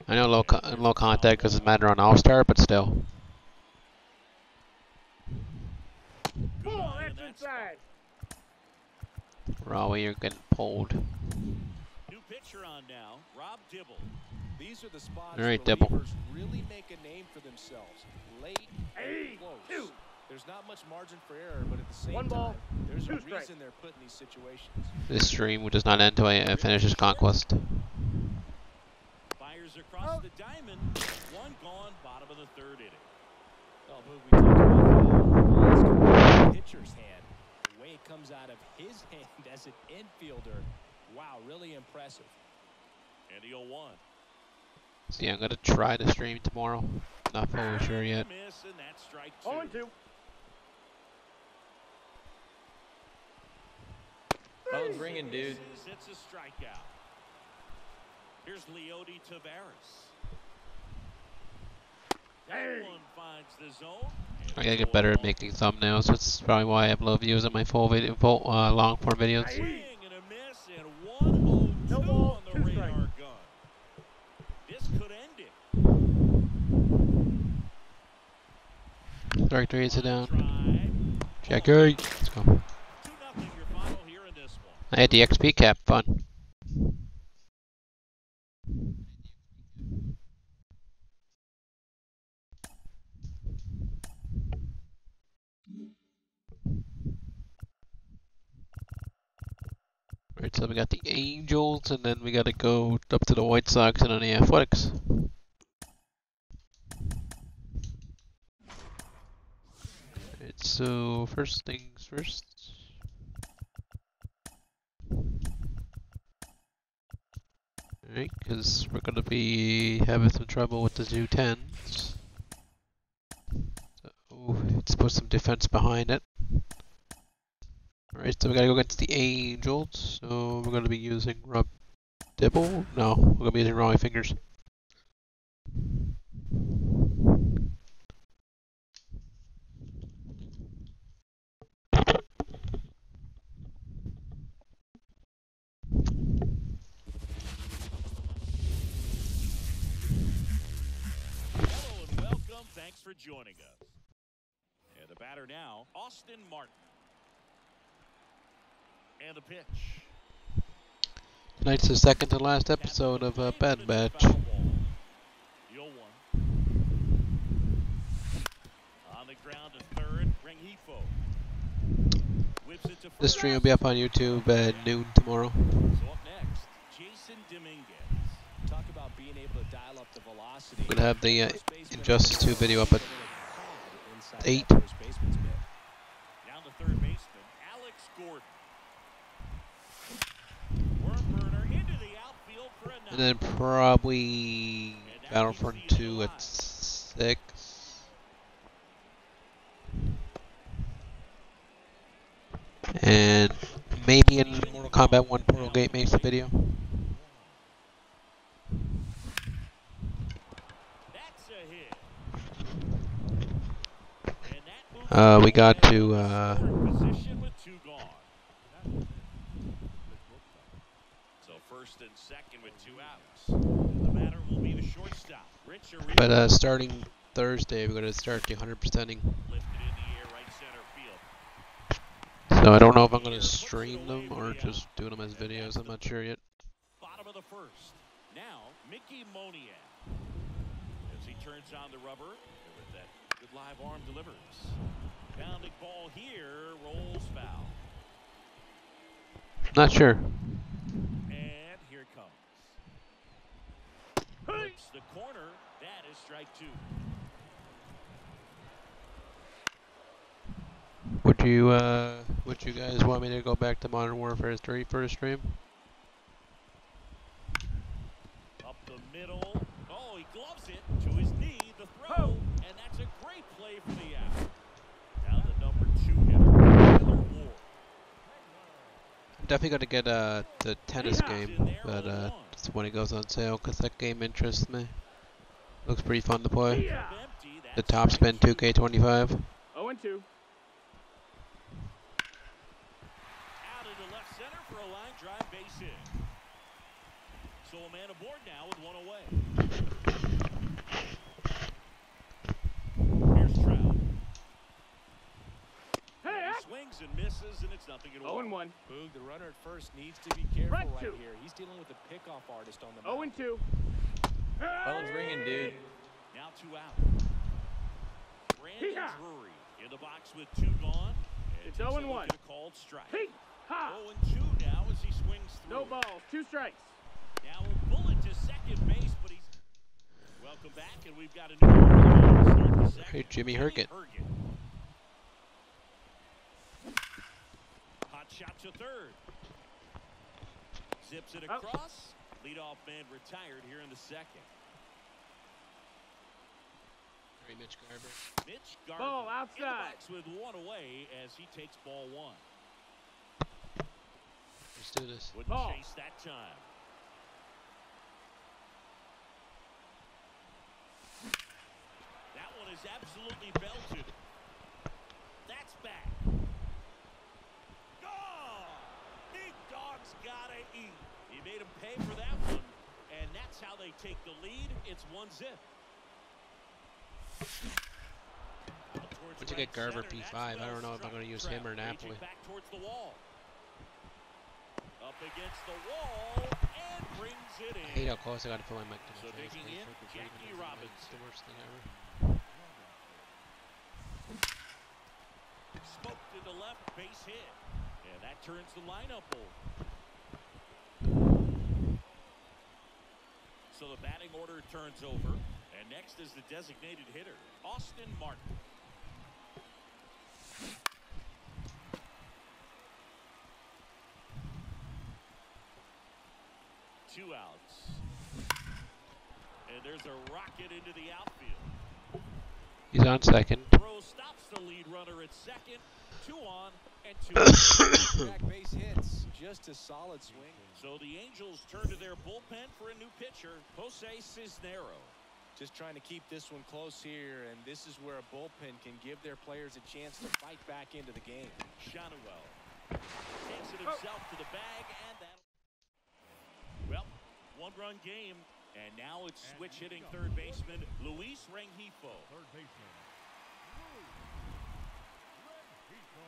I know low co- low contact doesn't matter on All Star, but still. Good Ball, eye in that's inside. Rollie, you're getting pulled. New pitcher on now, Rob Dibble. These are the spots All right, where Dibble. really make a name for themselves. Late Hey, and close. two. There's not much margin for error, but at the same One ball, time, there's a two reason they're put in these situations. This stream does not end until I finish this conquest. Fires across Oh. the diamond. One gone, bottom of the third inning. Oh, but we talked about the let's go to the pitcher's hand. The way it comes out of his <laughs> hand as an infielder. Wow, really impressive. And he'll one. See, I'm gonna try to stream tomorrow. Not fully sure yet. Miss, and that's strike two. 0 and 2. Phone's ringing, dude. It's a strikeout. Here's Leody Taveras. That Hey. one finds the zone. I gotta get better at making thumbnails. That's probably why I have low views on my full video, full uh, long form videos. Swing and a miss, and 1-0-2 No ball, on the two radar gun. This could end it. Strike three, sit down. Try. Jackie, let's go. I had the XP cap, fun. Alright, so we got the Angels, and then we gotta go up to the White Sox and then the Athletics. Alright, so first things first. Alright, because we're gonna be having some trouble with the new tens. So let's put some defense behind it. Alright, so we gotta go against the Angels. So we're gonna be using Rob Dibble? No, we're gonna be using Rollie Fingers. Austin Martin. And the pitch. Tonight's the second to last episode of uh, Bad Batch. The 0-1. On the ground to third, Rengifo. Whips it to This stream will be up on YouTube at noon tomorrow. So up next, Jasson Dominguez. Talk about being able to dial up the velocity. We'll have the uh, Injustice 2 video up at 8. first baseman's mitt. Down to third baseman, Alex Gordon. Worm burner into the outfield for a And then probably Battlefront 2 at 6. And maybe in Mortal Kombat 1 Portal Gate makes a video. That's a hit. And that moves Uh, we got to, uh, scoring position with two gone. So first and second with two outs. The batter will be the shortstop. Rich Aurilia But uh, starting Thursday, we're gonna start the 100%ing. lifted in the air right center field. So I don't know if I'm gonna stream them or just do them as videos. I'm not sure yet. Bottom of the first. Now, Mickey Moniak. As he turns on the rubber, with that good live arm delivers. Pounding ball here, rolls foul. Not sure. And here it comes. Hits the corner. That is strike two. Would you uh, would you guys want me to go back to Modern Warfare 3 for a stream? Up the middle. Oh, he gloves it to his knee. The throw. And that's a great play for the out. Now the number two hitter, I'm definitely gonna get uh, the tennis game, but uh, just when it goes on sale, 'cause that game interests me. Looks pretty fun to play. The top spin two. 2K25. 0 and 2. Out into left center for a line drive base hit. So a man aboard now with one away. Here's Trout. Hey, He up. Swings and misses, and it's nothing at 0 all. Oh and 1. Boog, the runner at first needs to be careful Front right two. here. He's dealing with a pickoff artist on the 0 mound. and 2. Phone's ringing, dude. Now two out. Brandon Hee-haw. Drury in the box with two gone. And It's takes a 0 and look 1. at a called strike. Hey, ha. 0 and 2 now as he swings through. No balls. Two strikes. Now a bullet to second base, but he's welcome back, and we've got a new one to start. Hey, Jimmy Herget. Hot shot to third. Zips it Out. across. Leadoff man retired here in the second. Mitch Garver. Mitch Garver. Ball outside. with one away as he takes ball one. Let's do this. Wouldn't Ball. chase that time. That one is absolutely belted. That's back. Gone! Big dog's gotta eat. He made him pay for that one, and that's how they take the lead. It's one zip. Once you get Garver P5, I don't know if I'm gonna use him or Napoli. Back towards the wall. Up against the wall and brings it in. I hate how close I got to put my mic to my So face. digging Thanks in, the Jackie. It's the worst thing ever. Smoked into left, base hit. And that turns the lineup over. So the batting order turns over. And next is the designated hitter, Austin Martin. Two outs. And there's a rocket into the outfield. He's on second. Throw stops the lead runner at second. Two on and two. <coughs> Back base hits. Just a solid swing. so the Angels turn to their bullpen for a new pitcher, Jose Cisnero. Just trying to keep this one close here, and this is where a bullpen can give their players a chance to fight back into the game. Schanuel takes it himself to the bag, and that. Well, one-run game, and now it's switch hitting third baseman Luis Rengifo. Third baseman. Rengifo.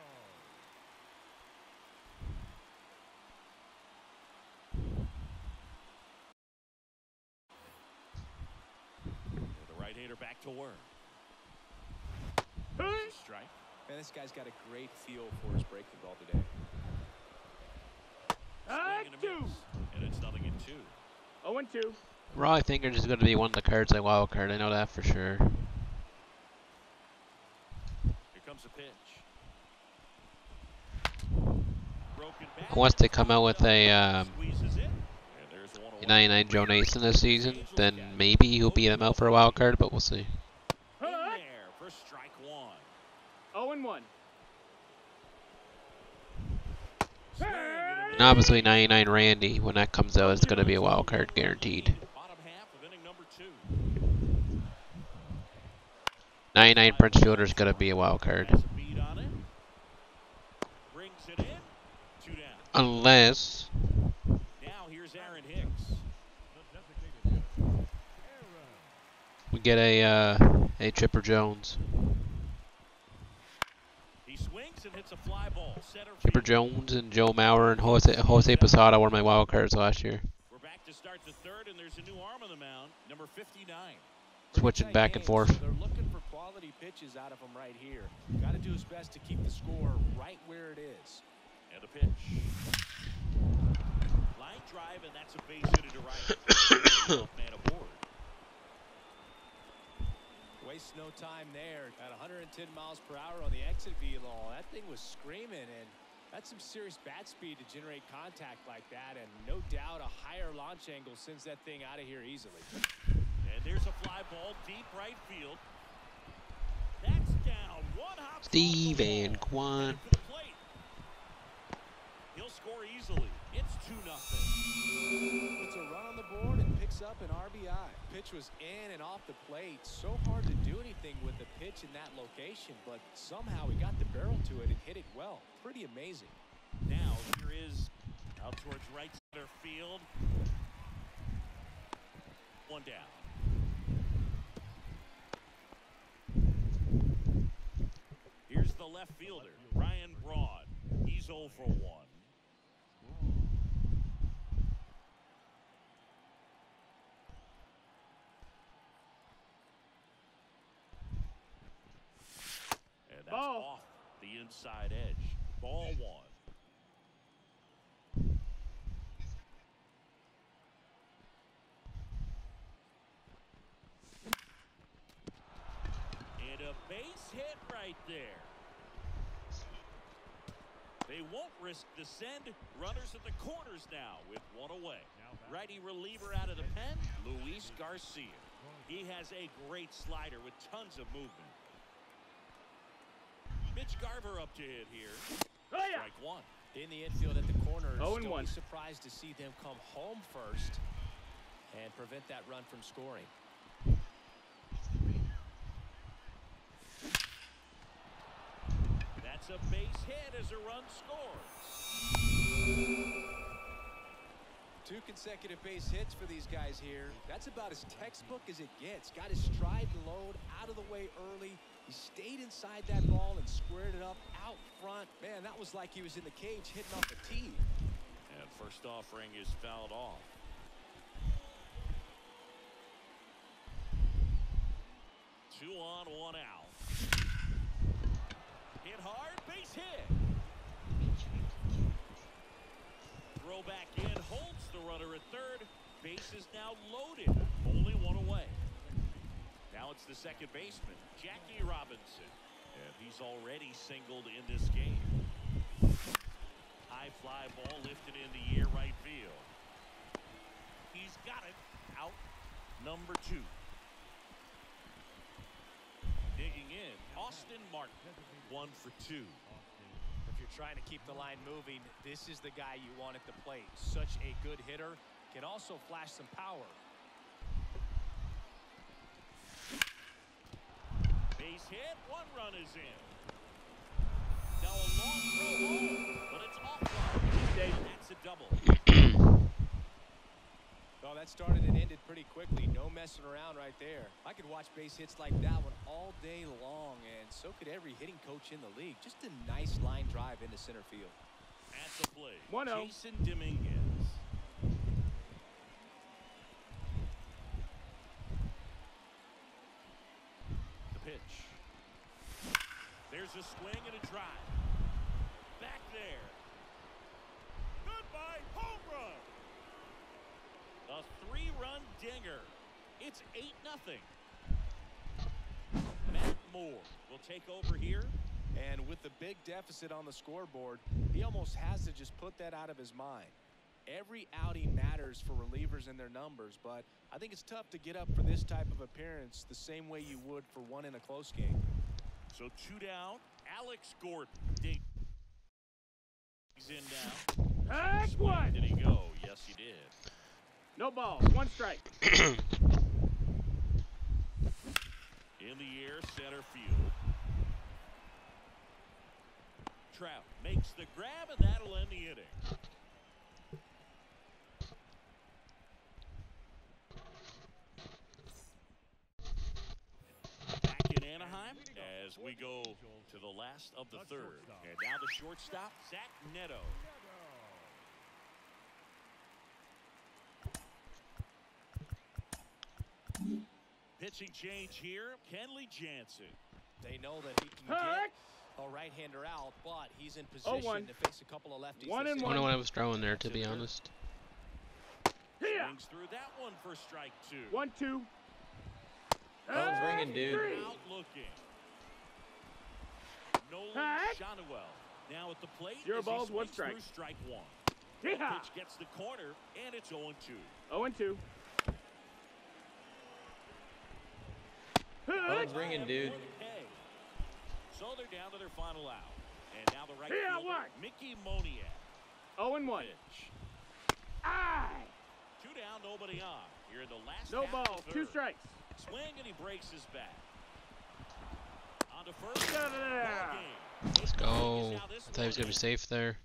The right-hander back to work. Strike. Man, this guy's got a great feel for his breaking ball today. Ah, Swing and a two. miss, and it's nothing in two. 0 and 2. Rollie Fingers is going to be one of the cards I wild card. I know that for sure. Here comes a pitch. Broken back. Unless they come out with a um, 99 Joe Nathan this season, then maybe he'll beat him out for a wild card, but we'll see. For strike one. 0 and 1. And obviously 99 Randy, when that comes out, it's going to be a wild card guaranteed. Bottom half of inning number two. 99 Prince Fielder is going to be a wild card. Has a beat on it. Brings it in. Two down. Unless Now here's Aaron Hicks. The designated hitter. Aaron get a uh, a Chipper Jones. He swings and hits a fly ball. Center Chipper. Jones and Joe Mauer and Jose Jose Posada were my wild cards last year. We're back to start the third, and there's a new arm on the mound, number 59. Switching back and forth. They're looking for quality pitches out of him right here. Got to do his best to keep the score right where it is. And a pitch. Line drive, and that's a base hit to right. <coughs> Man. Waste no time there. At 110 miles per hour on the exit velo, that thing was screaming, and that's some serious bat speed to generate contact like that, and no doubt a higher launch angle sends that thing out of here easily. And there's a fly ball deep right field. That's down. One hop. Steve and wall. Kwan. Headed for the plate. He'll score easily. It's 2 nothing. Puts a run on the board and picks up an RBI. Pitch was in and off the plate. So hard to do anything with the pitch in that location, but somehow he got the barrel to it and hit it well. Pretty amazing. Now here is out towards right center field. One down. Here's the left fielder, Ryan Braun. He's 0 for 1. And that's Ball. off inside edge. Ball one. And a base hit right there. They won't risk the send. Runners at the corners now with one away. Righty reliever out of the pen, Luis Garcia. He has a great slider with tons of movement. Mitch Garver up to hit here. Oh, yeah. Strike one. In the infield at the corners, Oh, and one. be surprised to see them come home first and prevent that run from scoring. That's a base hit as a run scores. Two consecutive base hits for these guys here. That's about as textbook as it gets. Got his stride and load out of the way early. He stayed inside that ball and squared it up out front. Man, that was like he was in the cage hitting off a tee. And first offering is fouled off. Two on, one out. Hit hard, base hit. Throw back in, holds the runner at third. Base is now loaded. Now it's the second baseman, Jackie Robinson. And he's already singled in this game. High fly ball lifted in the air right field. He's got it. Out number two. Digging in, Austin Martin. One for two. If you're trying to keep the line moving, this is the guy you want at the plate. Such a good hitter. Can also flash some power. Base hit. One run is in. Now a long throw home, but it's offline. That's a double. <clears throat> Oh, that started and ended pretty quickly. No messing around right there. I could watch base hits like that one all day long, and so could every hitting coach in the league. Just a nice line drive into center field. At the plate, 1-0. Jasson Dominguez. The pitch. There's a swing and a drive. Back there. Goodbye, home run. A three-run dinger. It's 8 nothing. Matt Moore will take over here. And with the big deficit on the scoreboard, he almost has to just put that out of his mind. Every outing matters for relievers and their numbers, but I think it's tough to get up for this type of appearance the same way you would for one in a close game. So two down. Alex Gordon. Dig. He's in now. Heck Swing. one. Did he go? Yes, he did. No balls. One strike. <clears throat> In the air, center field. Trout makes the grab, and that'll end the inning. As we go to the last of the third. And now the shortstop, Zach Neto. Pitching change here, Kenley Jansen. They know that he can Hut. get a right-hander out, but he's in Oh, position one. to face a couple of lefties. One this and I don't know what I was throwing there, to be honest. Here. Swings through that one for strike two. One, two. Phone's ringing, dude. Out looking. Nolan Hut. Schanuel now at the plate. Zero as he balls, one strike. through strike one. Yeehaw. Pitch gets the corner, and it's 0 2. 0 and 2. Phone's ringing, dude. So they're down to their final out. And now the right Yeah, fielder, what? Mickey Moniak. 0 and 1. Pitch. Aye. Two down, nobody on. Here in the last No ball, of balls. the Two third. strikes. Swing, and he breaks his bat. On to first. Get out of Ball there. Go. I thought he was gonna be safe there.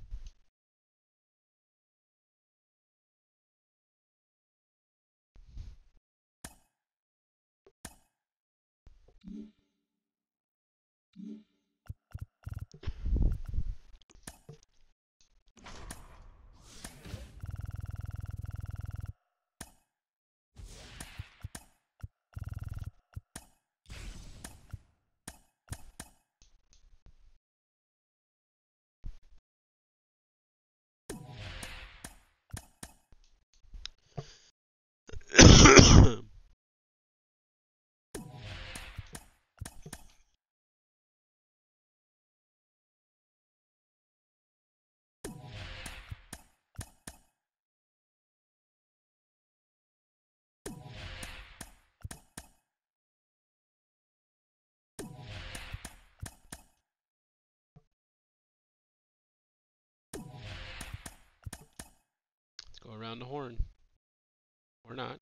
Around the horn. Or not.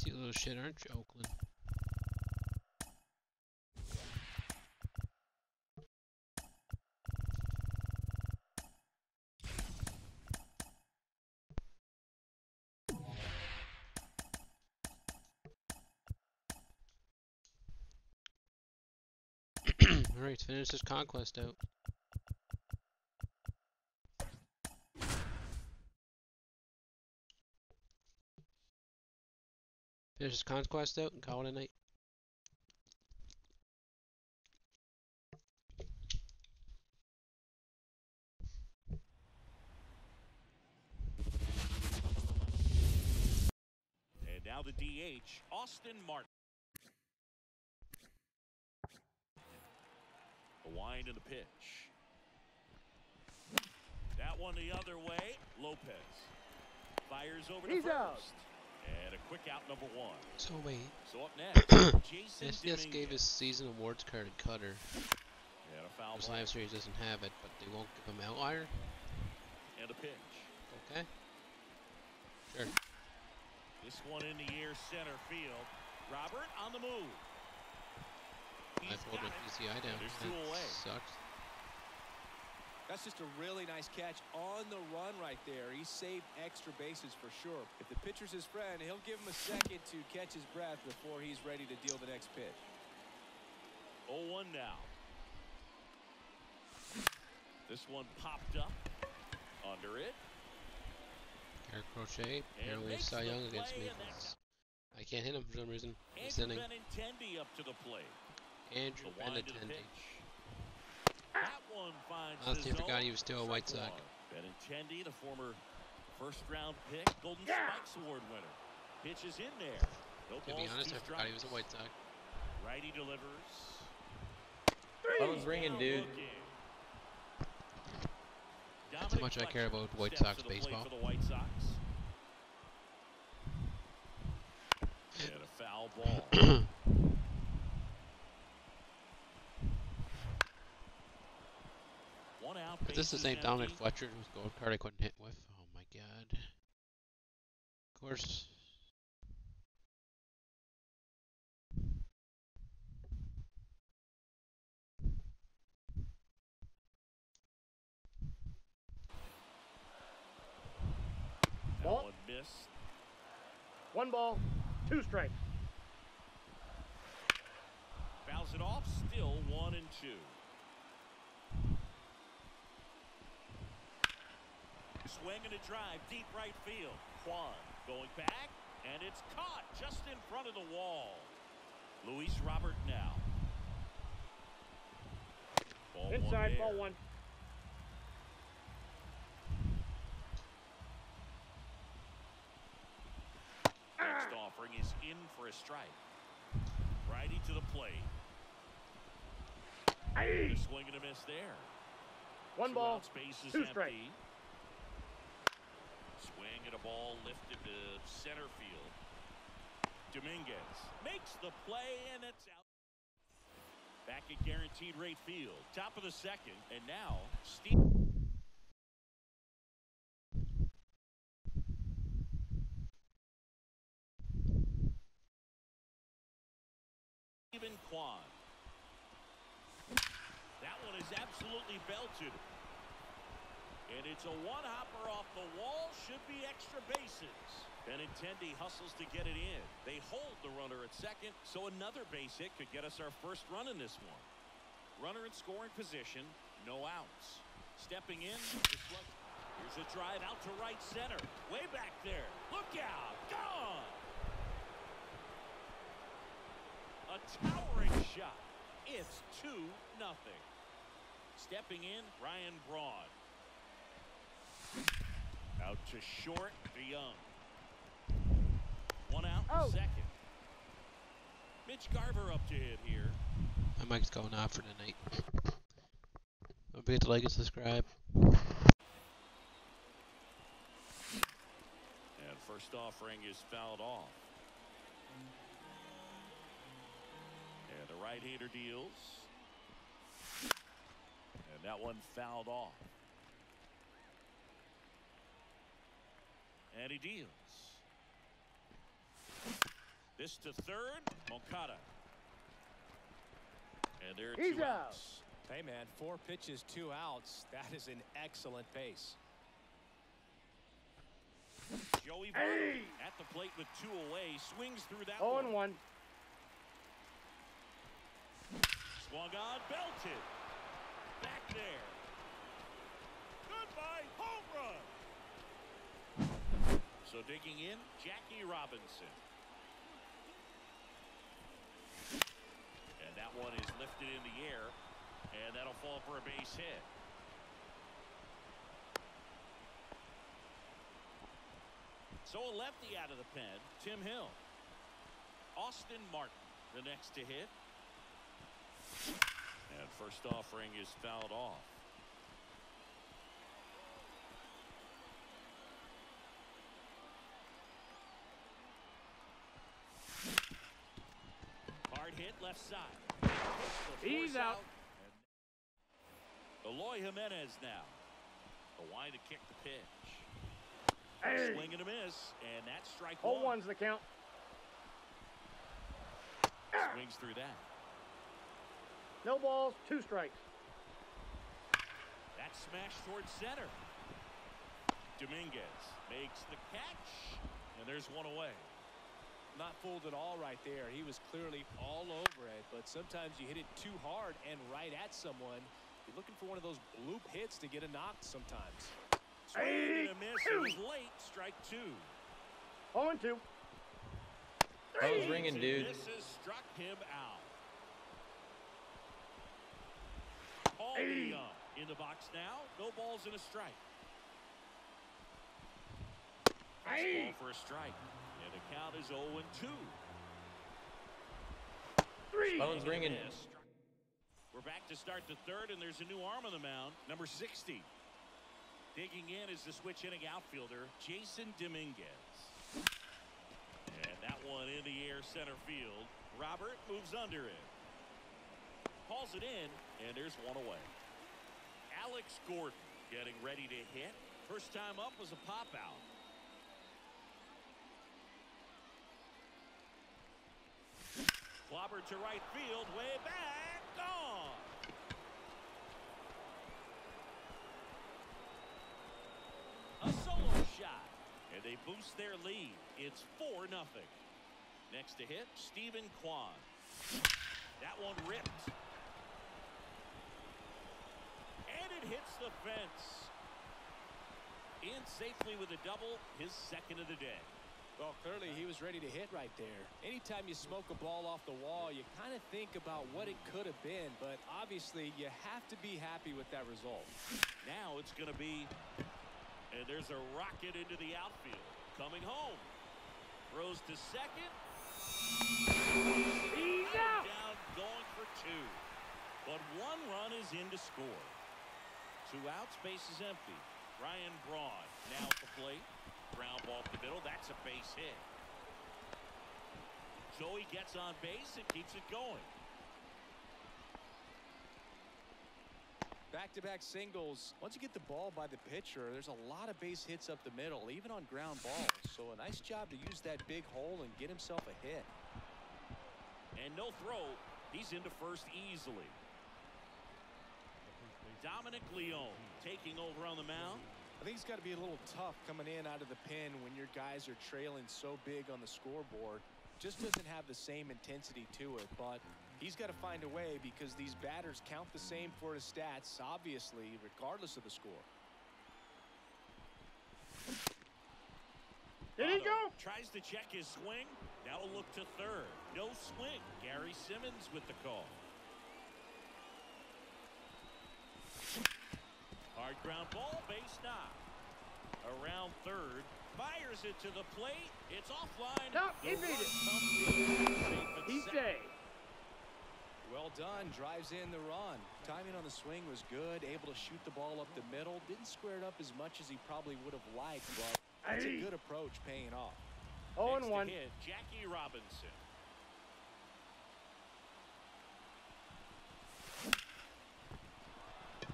Feisty little shit, aren't you, Oakland? <clears throat> Alright, finish this conquest out. Finish this conquest out and call it a night. And now the DH, Austin Martin. The wind and the pitch. That one the other way. Lopez fires over to He's first. out. And a quick out number one. So wait, So up <clears throat> next, Jason SDS gave his season awards card to Cutter. And a foul This ball live series doesn't have it, but they won't give him outlier. and a pitch. Okay. Sure. This one in the air center field. Robert on the move. I pulled it. PCI down. That. Sucks. That's just a really nice catch on the run right there. He saved extra bases for sure. If the pitcher's his friend, he'll give him a second to catch his breath before he's ready to deal the next pitch. 0-1 now. This one popped up under it. Garrett Crochet, apparently makes Cy Young against me. I can't hit him for some reason. He's Andrew inning. Benintendi up to the plate. Andrew The wind of Benintendi. That one finds Honestly, oh, the forgot zone. he was still a White Strike Sox. one. Benintendi, the former first round pick, Golden Yeah. Spikes Award winner. Pitches in there. No To be balls, honest, two I forgot he was a. White Sox. Righty delivers. Phone's ringing, dude. Looking. That's how Dominic much I care about White steps Sox to the plate baseball. For the White Sox. <clears throat> And a foul ball. <clears throat> One out. Is this the same Dominic empty. Fletcher whose gold card I couldn't hit with? Oh my god. Of course. Ball. one missed. One ball, two strikes. Fouls it off. Still one and two. Swing and a drive, deep right field. Kwan going back, and it's caught just in front of the wall. Luis Robert now. Ball one Inside, there. ball one. Next offering is in for a strike. Righty to the plate. A swing and a miss there. One Two ball, space is two empty. strikes. And a ball lifted to center field. Dominguez makes the play and it's out. Back at guaranteed rate field. Top of the second. And now Steve. Steven Kwan. That one is absolutely belted. And it's a one-hopper off the wall. Should be extra bases. Benintendi hustles to get it in. They hold the runner at second, so another base hit could get us our first run in this one. Runner in scoring position, no outs. Stepping in, here's a drive out to right center. Way back there. Look out. Gone. A towering shot. It's 2 nothing. Stepping in, Ryan Braun. Out to short, DeJong. One out, Oh. second. Mitch Garver up to hit here. My mic's going off for tonight. Don't forget to like and subscribe. And first offering is fouled off. And the right-hander deals. And that one fouled off. And he deals. This to third, Moncada. And there are He's two out. outs. Hey, man, four pitches, two outs. That is an excellent pace. Joey Hey! Votto at the plate with two away, swings through that Oh one. and one. Swung on, belted. Back there. Goodbye, home run. So digging in, Jackie Robinson. And that one is lifted in the air, and that'll fall for a base hit. So a lefty out of the pen, Tim Hill. Austin Martin, the next to hit. And first offering is fouled off. Hard hit left side. He's out. And Eloy Jimenez now. Wind to kick the pitch. Hey. Swing and a miss, and that's strike Oh one. one's the count. Swings through that. No balls, two strikes. That smash towards center. Dominguez makes the catch, and there's one away. Not fooled at all right there. He was clearly all over it, but sometimes you hit it too hard and right at someone. You're looking for one of those bloop hits to get a knock sometimes. Swing and a miss. It was late. Strike two. 0 and 2. I was ringing, And dude. Misses struck him out. Paul DeJong in the box now. No balls in a strike. Ball for a strike. And count is 0 and 2. Phone's ringing. Miss. We're back to start the third, and there's a new arm on the mound, number 60. Digging in is the switch hitting outfielder, Jasson Dominguez. And that one in the air center field. Robert moves under it. Calls it in, and there's one away. Alex Gordon getting ready to hit. First time up was a pop out. Clobber to right field, way back, gone. A solo shot, and they boost their lead. It's 4 nothing. Next to hit, Steven Kwan. That one ripped. And it hits the fence. In safely with a double, his second of the day. Well, clearly he was ready to hit right there. Anytime you smoke a ball off the wall, you kind of think about what it could have been, but obviously you have to be happy with that result. Now it's going to be, and there's a rocket into the outfield. Coming home. Throws to second. He's out. Down, going for two. But one run is in to score. Two outs, base is empty. Ryan Braun now at the plate. Ground ball up the middle. That's a base hit. Joey gets on base and keeps it going. Back-to-back singles. Once you get the ball by the pitcher, there's a lot of base hits up the middle, even on ground balls. So a nice job to use that big hole and get himself a hit. And no throw. He's into first easily. Dominic Leone taking over on the mound. I think it's got to be a little tough coming in out of the pen when your guys are trailing so big on the scoreboard. Just doesn't have the same intensity to it, but he's got to find a way because these batters count the same for his stats, obviously, regardless of the score. Did he Otto go? Tries to check his swing. Now a look to third. No swing. Gary Simmons with the call. Hard ground ball, base knock. Around third. Fires it to the plate. It's offline. No, he beat it. He's. Safe at He second. stayed. Well done. Drives in the run. Timing on the swing was good. Able to shoot the ball up the middle. Didn't square it up as much as he probably would have liked, but that's a good approach paying off. 0 and 1. hit, Jackie Robinson.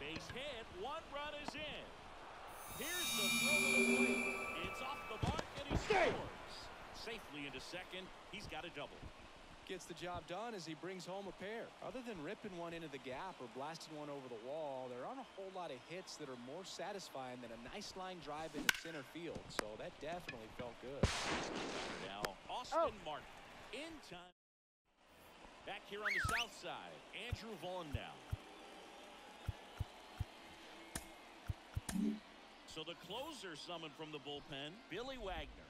Base hit. One run is in. Here's the throw to the plate. It's off the mark and he Stay. scores. Safely into second. He's got a double. Gets the job done as he brings home a pair. Other than ripping one into the gap or blasting one over the wall, there aren't a whole lot of hits that are more satisfying than a nice line drive into center field. So that definitely felt good. Now, oh. Austin Oh. Martin in time. Back here on the south side, Andrew Vaughn now. So the closer summoned from the bullpen, Billy Wagner.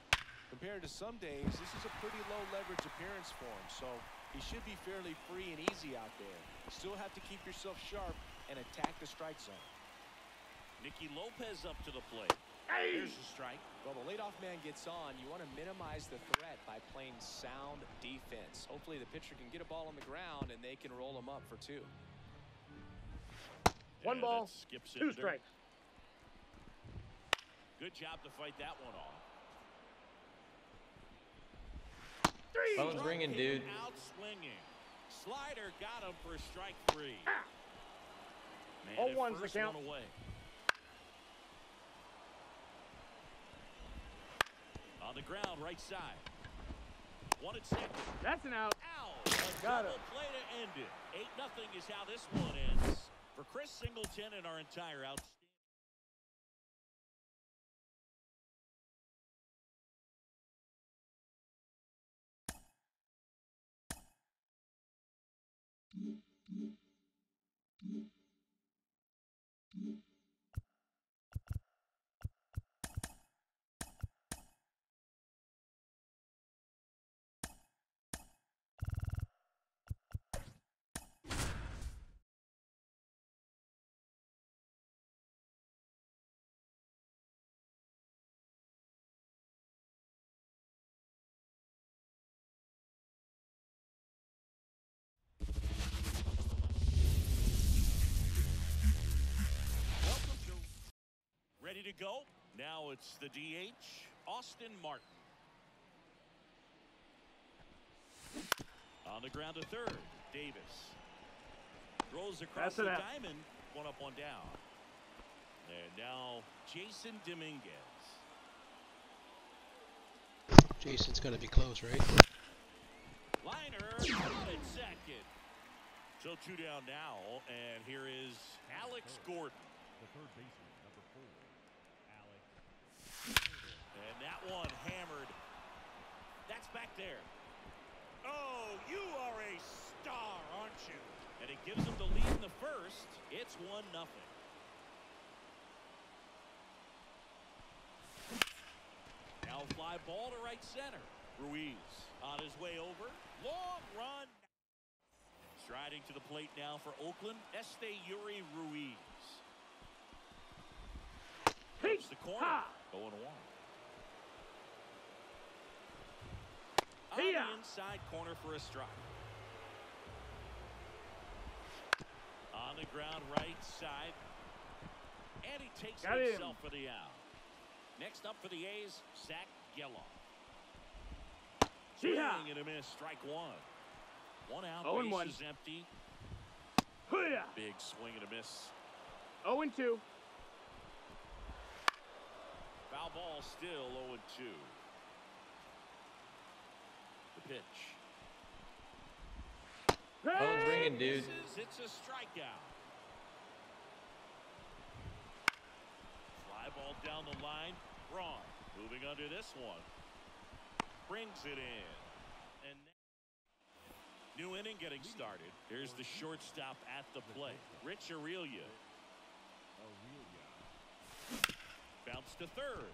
Compared to some days, this is a pretty low leverage appearance for him, so he should be fairly free and easy out there. Still have to keep yourself sharp and attack the strike zone. Nicky Lopez up to the plate. Here's a strike. Well, the leadoff man gets on. You want to minimize the threat by playing sound defense. Hopefully, the pitcher can get a ball on the ground and they can roll him up for two. One And ball, that skips Two strikes. Good job to fight that one off. Three. Phone's Drop ringing, dude. Out swinging. Slider got him for strike three. Ah. Man, Oh, one's the count. one away. On the ground, right side. One at second. That's an out. Ow! A Got double it. play to end it. 8 nothing is how this one ends. For Chris Singleton and our entire outstanding. Go? Now it's the DH, Austin Martin. On the ground to third, Davis. Rolls across the out. diamond, one up, one down. And now Jasson Dominguez. Jasson's gotta be close, right? Liner at second. So two down now, and here is Alex Gordon. The third baseman, And that one hammered. That's back there. Oh, you are a star, aren't you? And it gives him the lead in the first. It's 1-0. Now fly ball to right center. Ruiz on his way over. Long run. Striding to the plate now for Oakland, Este Yuri Ruiz. Here's the corner. Going oh one. On the inside corner for a strike. On the ground right side. And he takes Got it him. himself for the out. Next up for the A's, Zach. Yeehaw! Swing and a miss, strike one. One out, Oh, base one. is empty. Hoo-yah! Big swing and a miss. 0 and 2. Foul ball still 0 and 2. The pitch. Phone's ringing, dude. It's a strikeout. Fly ball down the line. Braun moving under this one. Brings it in. And new inning getting started. Here's the shortstop at the plate. Rich Aurilia. Bounce to third.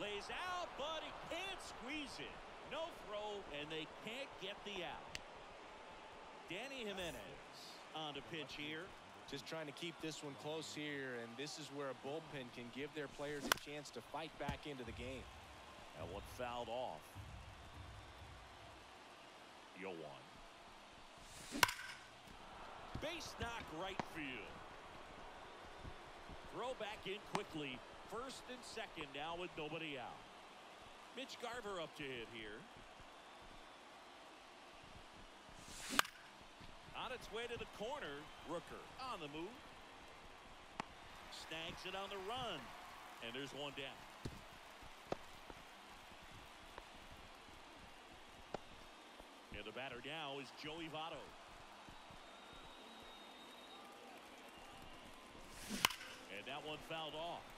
Lays out, but he can't squeeze it. No throw, and they can't get the out. Danny Jimenez on to pitch here. Just trying to keep this one close here, and this is where a bullpen can give their players a chance to fight back into the game. And one fouled off. Yo one. Base knock right field. Throw back in quickly. First and second now with nobody out. Mitch Garver up to hit here. On its way to the corner, Rooker on the move. Snags it on the run. And there's one down. And the batter now is Joey Votto. And that one fouled off.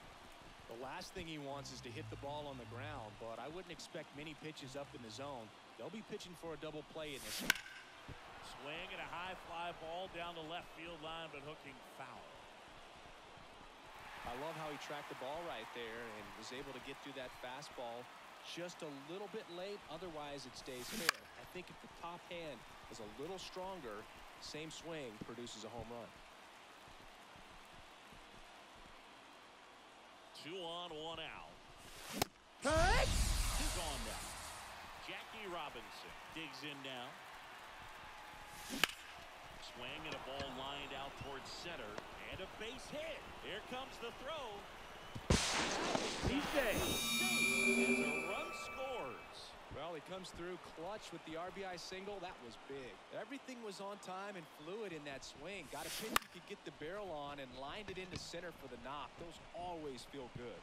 The last thing he wants is to hit the ball on the ground, but I wouldn't expect many pitches up in the zone. They'll be pitching for a double play in this. Swing and a high fly ball down the left field line, but hooking foul. I love how he tracked the ball right there and was able to get through that fastball just a little bit late. Otherwise, it stays fair. I think if the top hand is a little stronger, same swing produces a home run. Two on, one out. Is on now. Jackie Robinson digs in now. Swing and a ball lined out towards center. And a base hit. Here comes the throw. He's safe. As a run scores. Well, he comes through clutch with the RBI single. That was big. Everything was on time and fluid in that swing. Got a pitch he could get the barrel on and lined it into center for the knock. Those always feel good.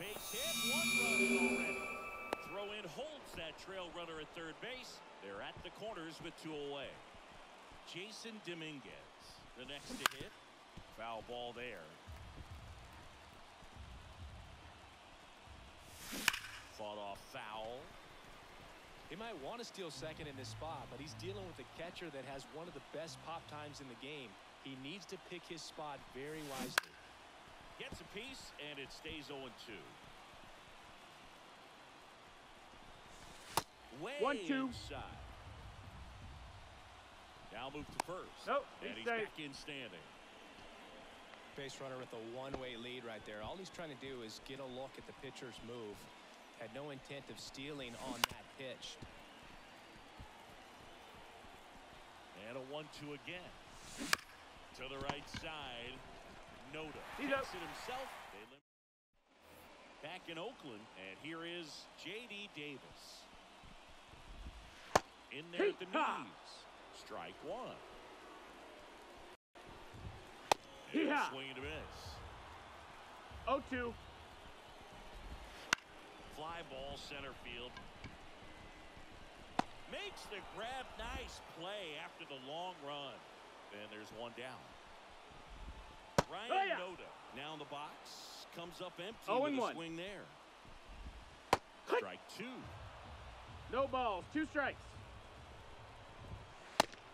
Base hit, one run in already. Throw in holds that trail runner at third base. They're at the corners with two away. Jasson Dominguez, the next to hit. Foul ball there. Fought off foul. He might want to steal second in this spot, but he's dealing with a catcher that has one of the best pop times in the game. He needs to pick his spot very wisely. Gets a piece, and it stays 0-2. Way One, two. inside. Now move to first. Nope, and he's he's safe. back in standing. Base runner with a one-way lead right there. All he's trying to do is get a look at the pitcher's move. Had no intent of stealing on that pitch. And a 1-2 again. To the right side. Noda. He's Takes up. it himself. Back in Oakland, and here is J.D. Davis. In there at the knees. Strike one. And Hee-haw. swing and a miss. 0-2. Fly ball center field. Makes the grab. Nice play after the long run. And there's one down. Ryan Oh, yeah. Noda now in the box. Comes up empty Oh, with and a one. swing there. Strike two. No balls. Two strikes.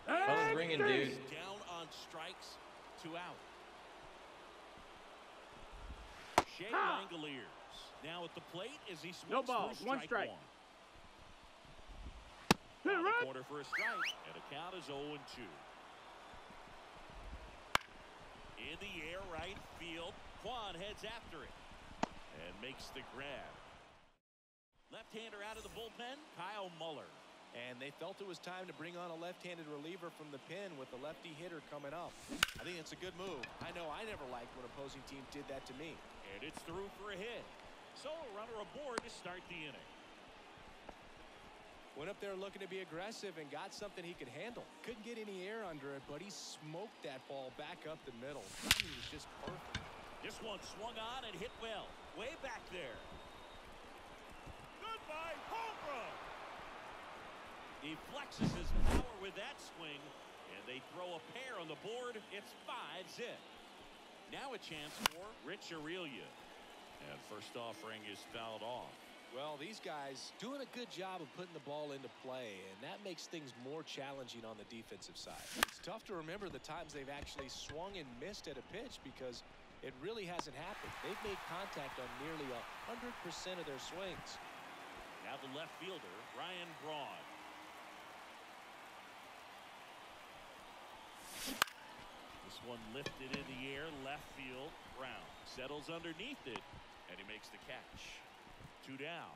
Phone's And ringing, dude. Down on strikes. Two out. Shea Ha. Langeliers now at the plate as he swings No balls, one strike strike. one. Hit On the corner for a strike, and the count is 0 and 2. In the air, right field. Kwan heads after it and makes the grab. Left-hander out of the bullpen, Kyle Muller. And they felt it was time to bring on a left-handed reliever from the pen with the lefty hitter coming up. I think it's a good move. I know I never liked when opposing teams did that to me. And it's through for a hit. So a runner aboard to start the inning. Went up there looking to be aggressive and got something he could handle. Couldn't get any air under it, but he smoked that ball back up the middle. Timing was just perfect. This one swung on and hit well. Way back there. Goodbye, home run. He flexes his power with that swing, and they throw a pair on the board. It's five zip. Now a chance for Rich Aurilia. And first offering is fouled off. Well, these guys doing a good job of putting the ball into play, and that makes things more challenging on the defensive side. It's tough to remember the times they've actually swung and missed at a pitch because it really hasn't happened. They've made contact on nearly 100% of their swings. Now the left fielder, Ryan Braun. This one lifted in the air, left field. Braun settles underneath it, and he makes the catch. Two down.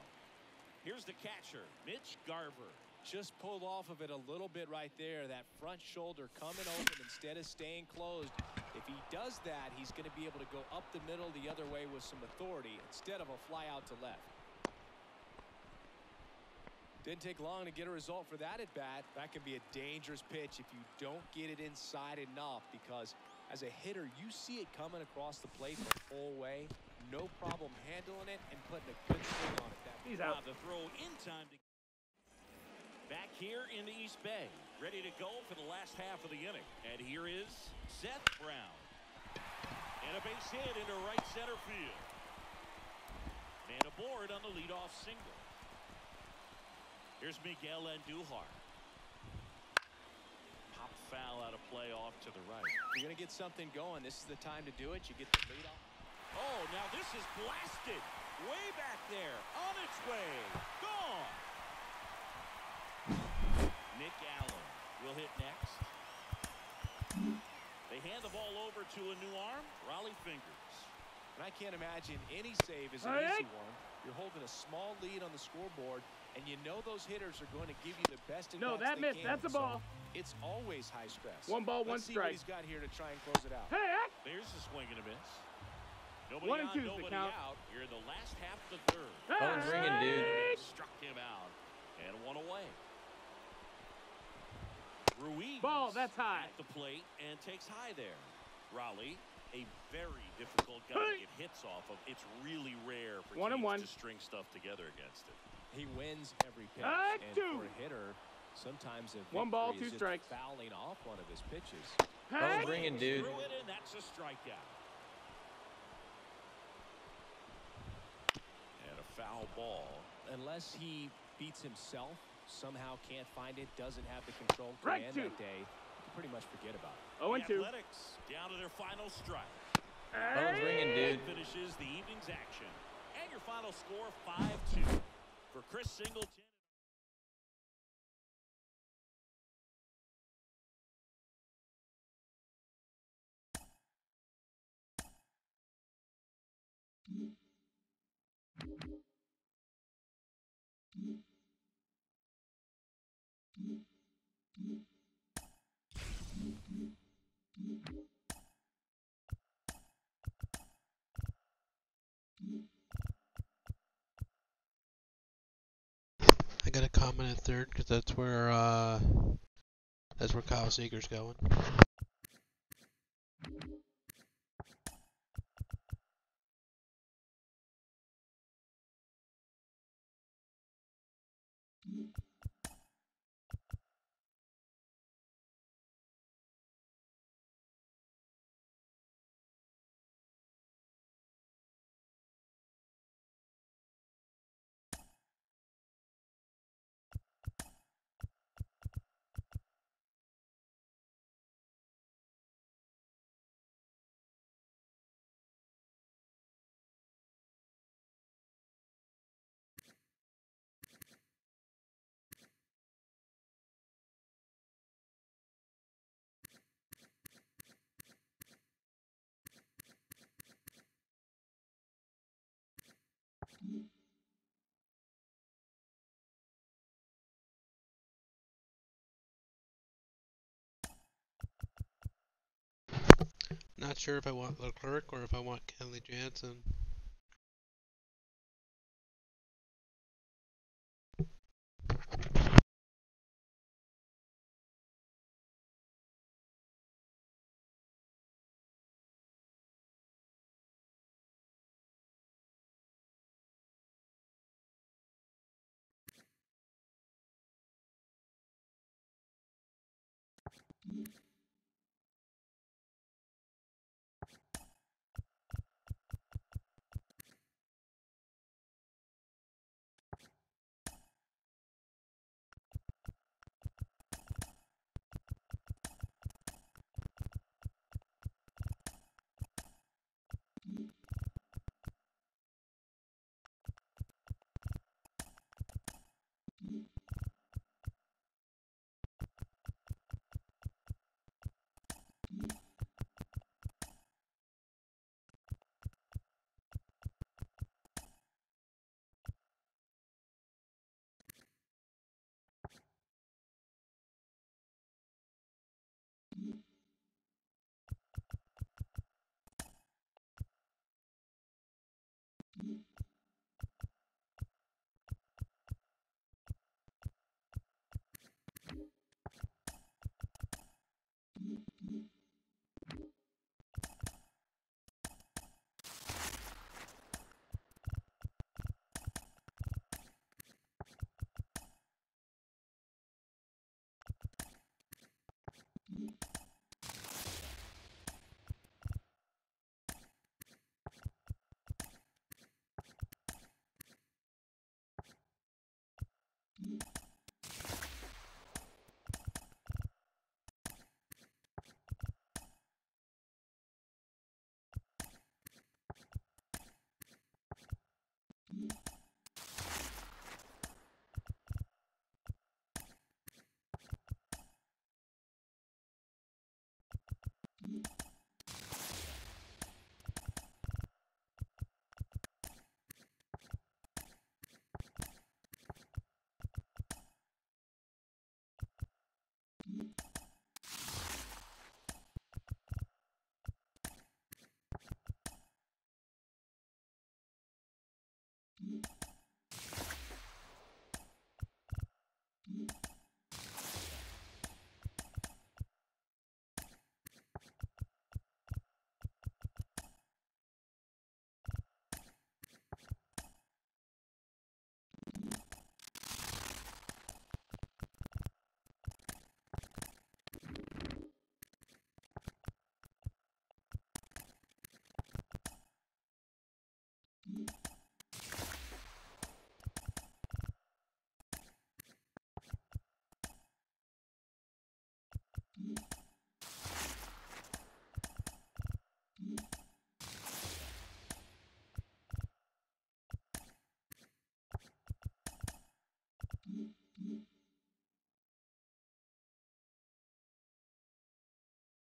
Here's the catcher, Mitch Garver. Just pulled off of it a little bit right there. That front shoulder coming open instead of staying closed. If he does that, he's going to be able to go up the middle the other way with some authority instead of a fly out to left. Didn't take long to get a result for that at bat. That can be a dangerous pitch if you don't get it inside enough because as a hitter, you see it coming across the plate the whole way. No problem handling it and putting a good swing on it. That He's out. the throw in time to back here in the East Bay, ready to go for the last half of the inning. And here is Seth Brown. And a base hit into right center field. Man aboard on the leadoff single. Here's Miguel Andujar. Pop foul out of play off to the right. you're going to get something going, this is the time to do it. You get the lead off. Oh, now this is blasted. Way back there. On its way. Gone. Nick Allen will hit next. They hand the ball over to a new arm. Rollie Fingers. And I can't imagine any save is an All right. easy one. You're holding a small lead on the scoreboard, and you know those hitters are going to give you the best at No, that they missed. can. That's a So ball. it's always high stress. One ball, one Let's see what he's got here to try and close it out. Hey. There's a swing and a miss. Nobody One and two two's the count. out. Here in the last half the third. Phone's ringing, dude. Struck him out. And one away. Ruiz. Ball, that's high. At the plate and takes high there. Rollie, a very difficult guy to get hits off of. It's really rare for One and teams one. to string stuff together against it. He wins every pitch. Ah, and two. for a hitter, Sometimes a One ball, two strikes. fouling off one of his pitches. Swings Phone's ringing, dude. Through it, and that's a strikeout. And a foul ball. Unless he beats himself, somehow can't find it, doesn't have the control to Strike end two. that day, you pretty much forget about it. 0 and the 2. Athletics down to their final strike. Phone's ringing, dude. finishes the evening's action. And your final score 5-2 for Chris Singleton. Third because that's where uh, that's where Kyle Seager's going. Not sure if I want Leclerc or if I want Kenley Jansen.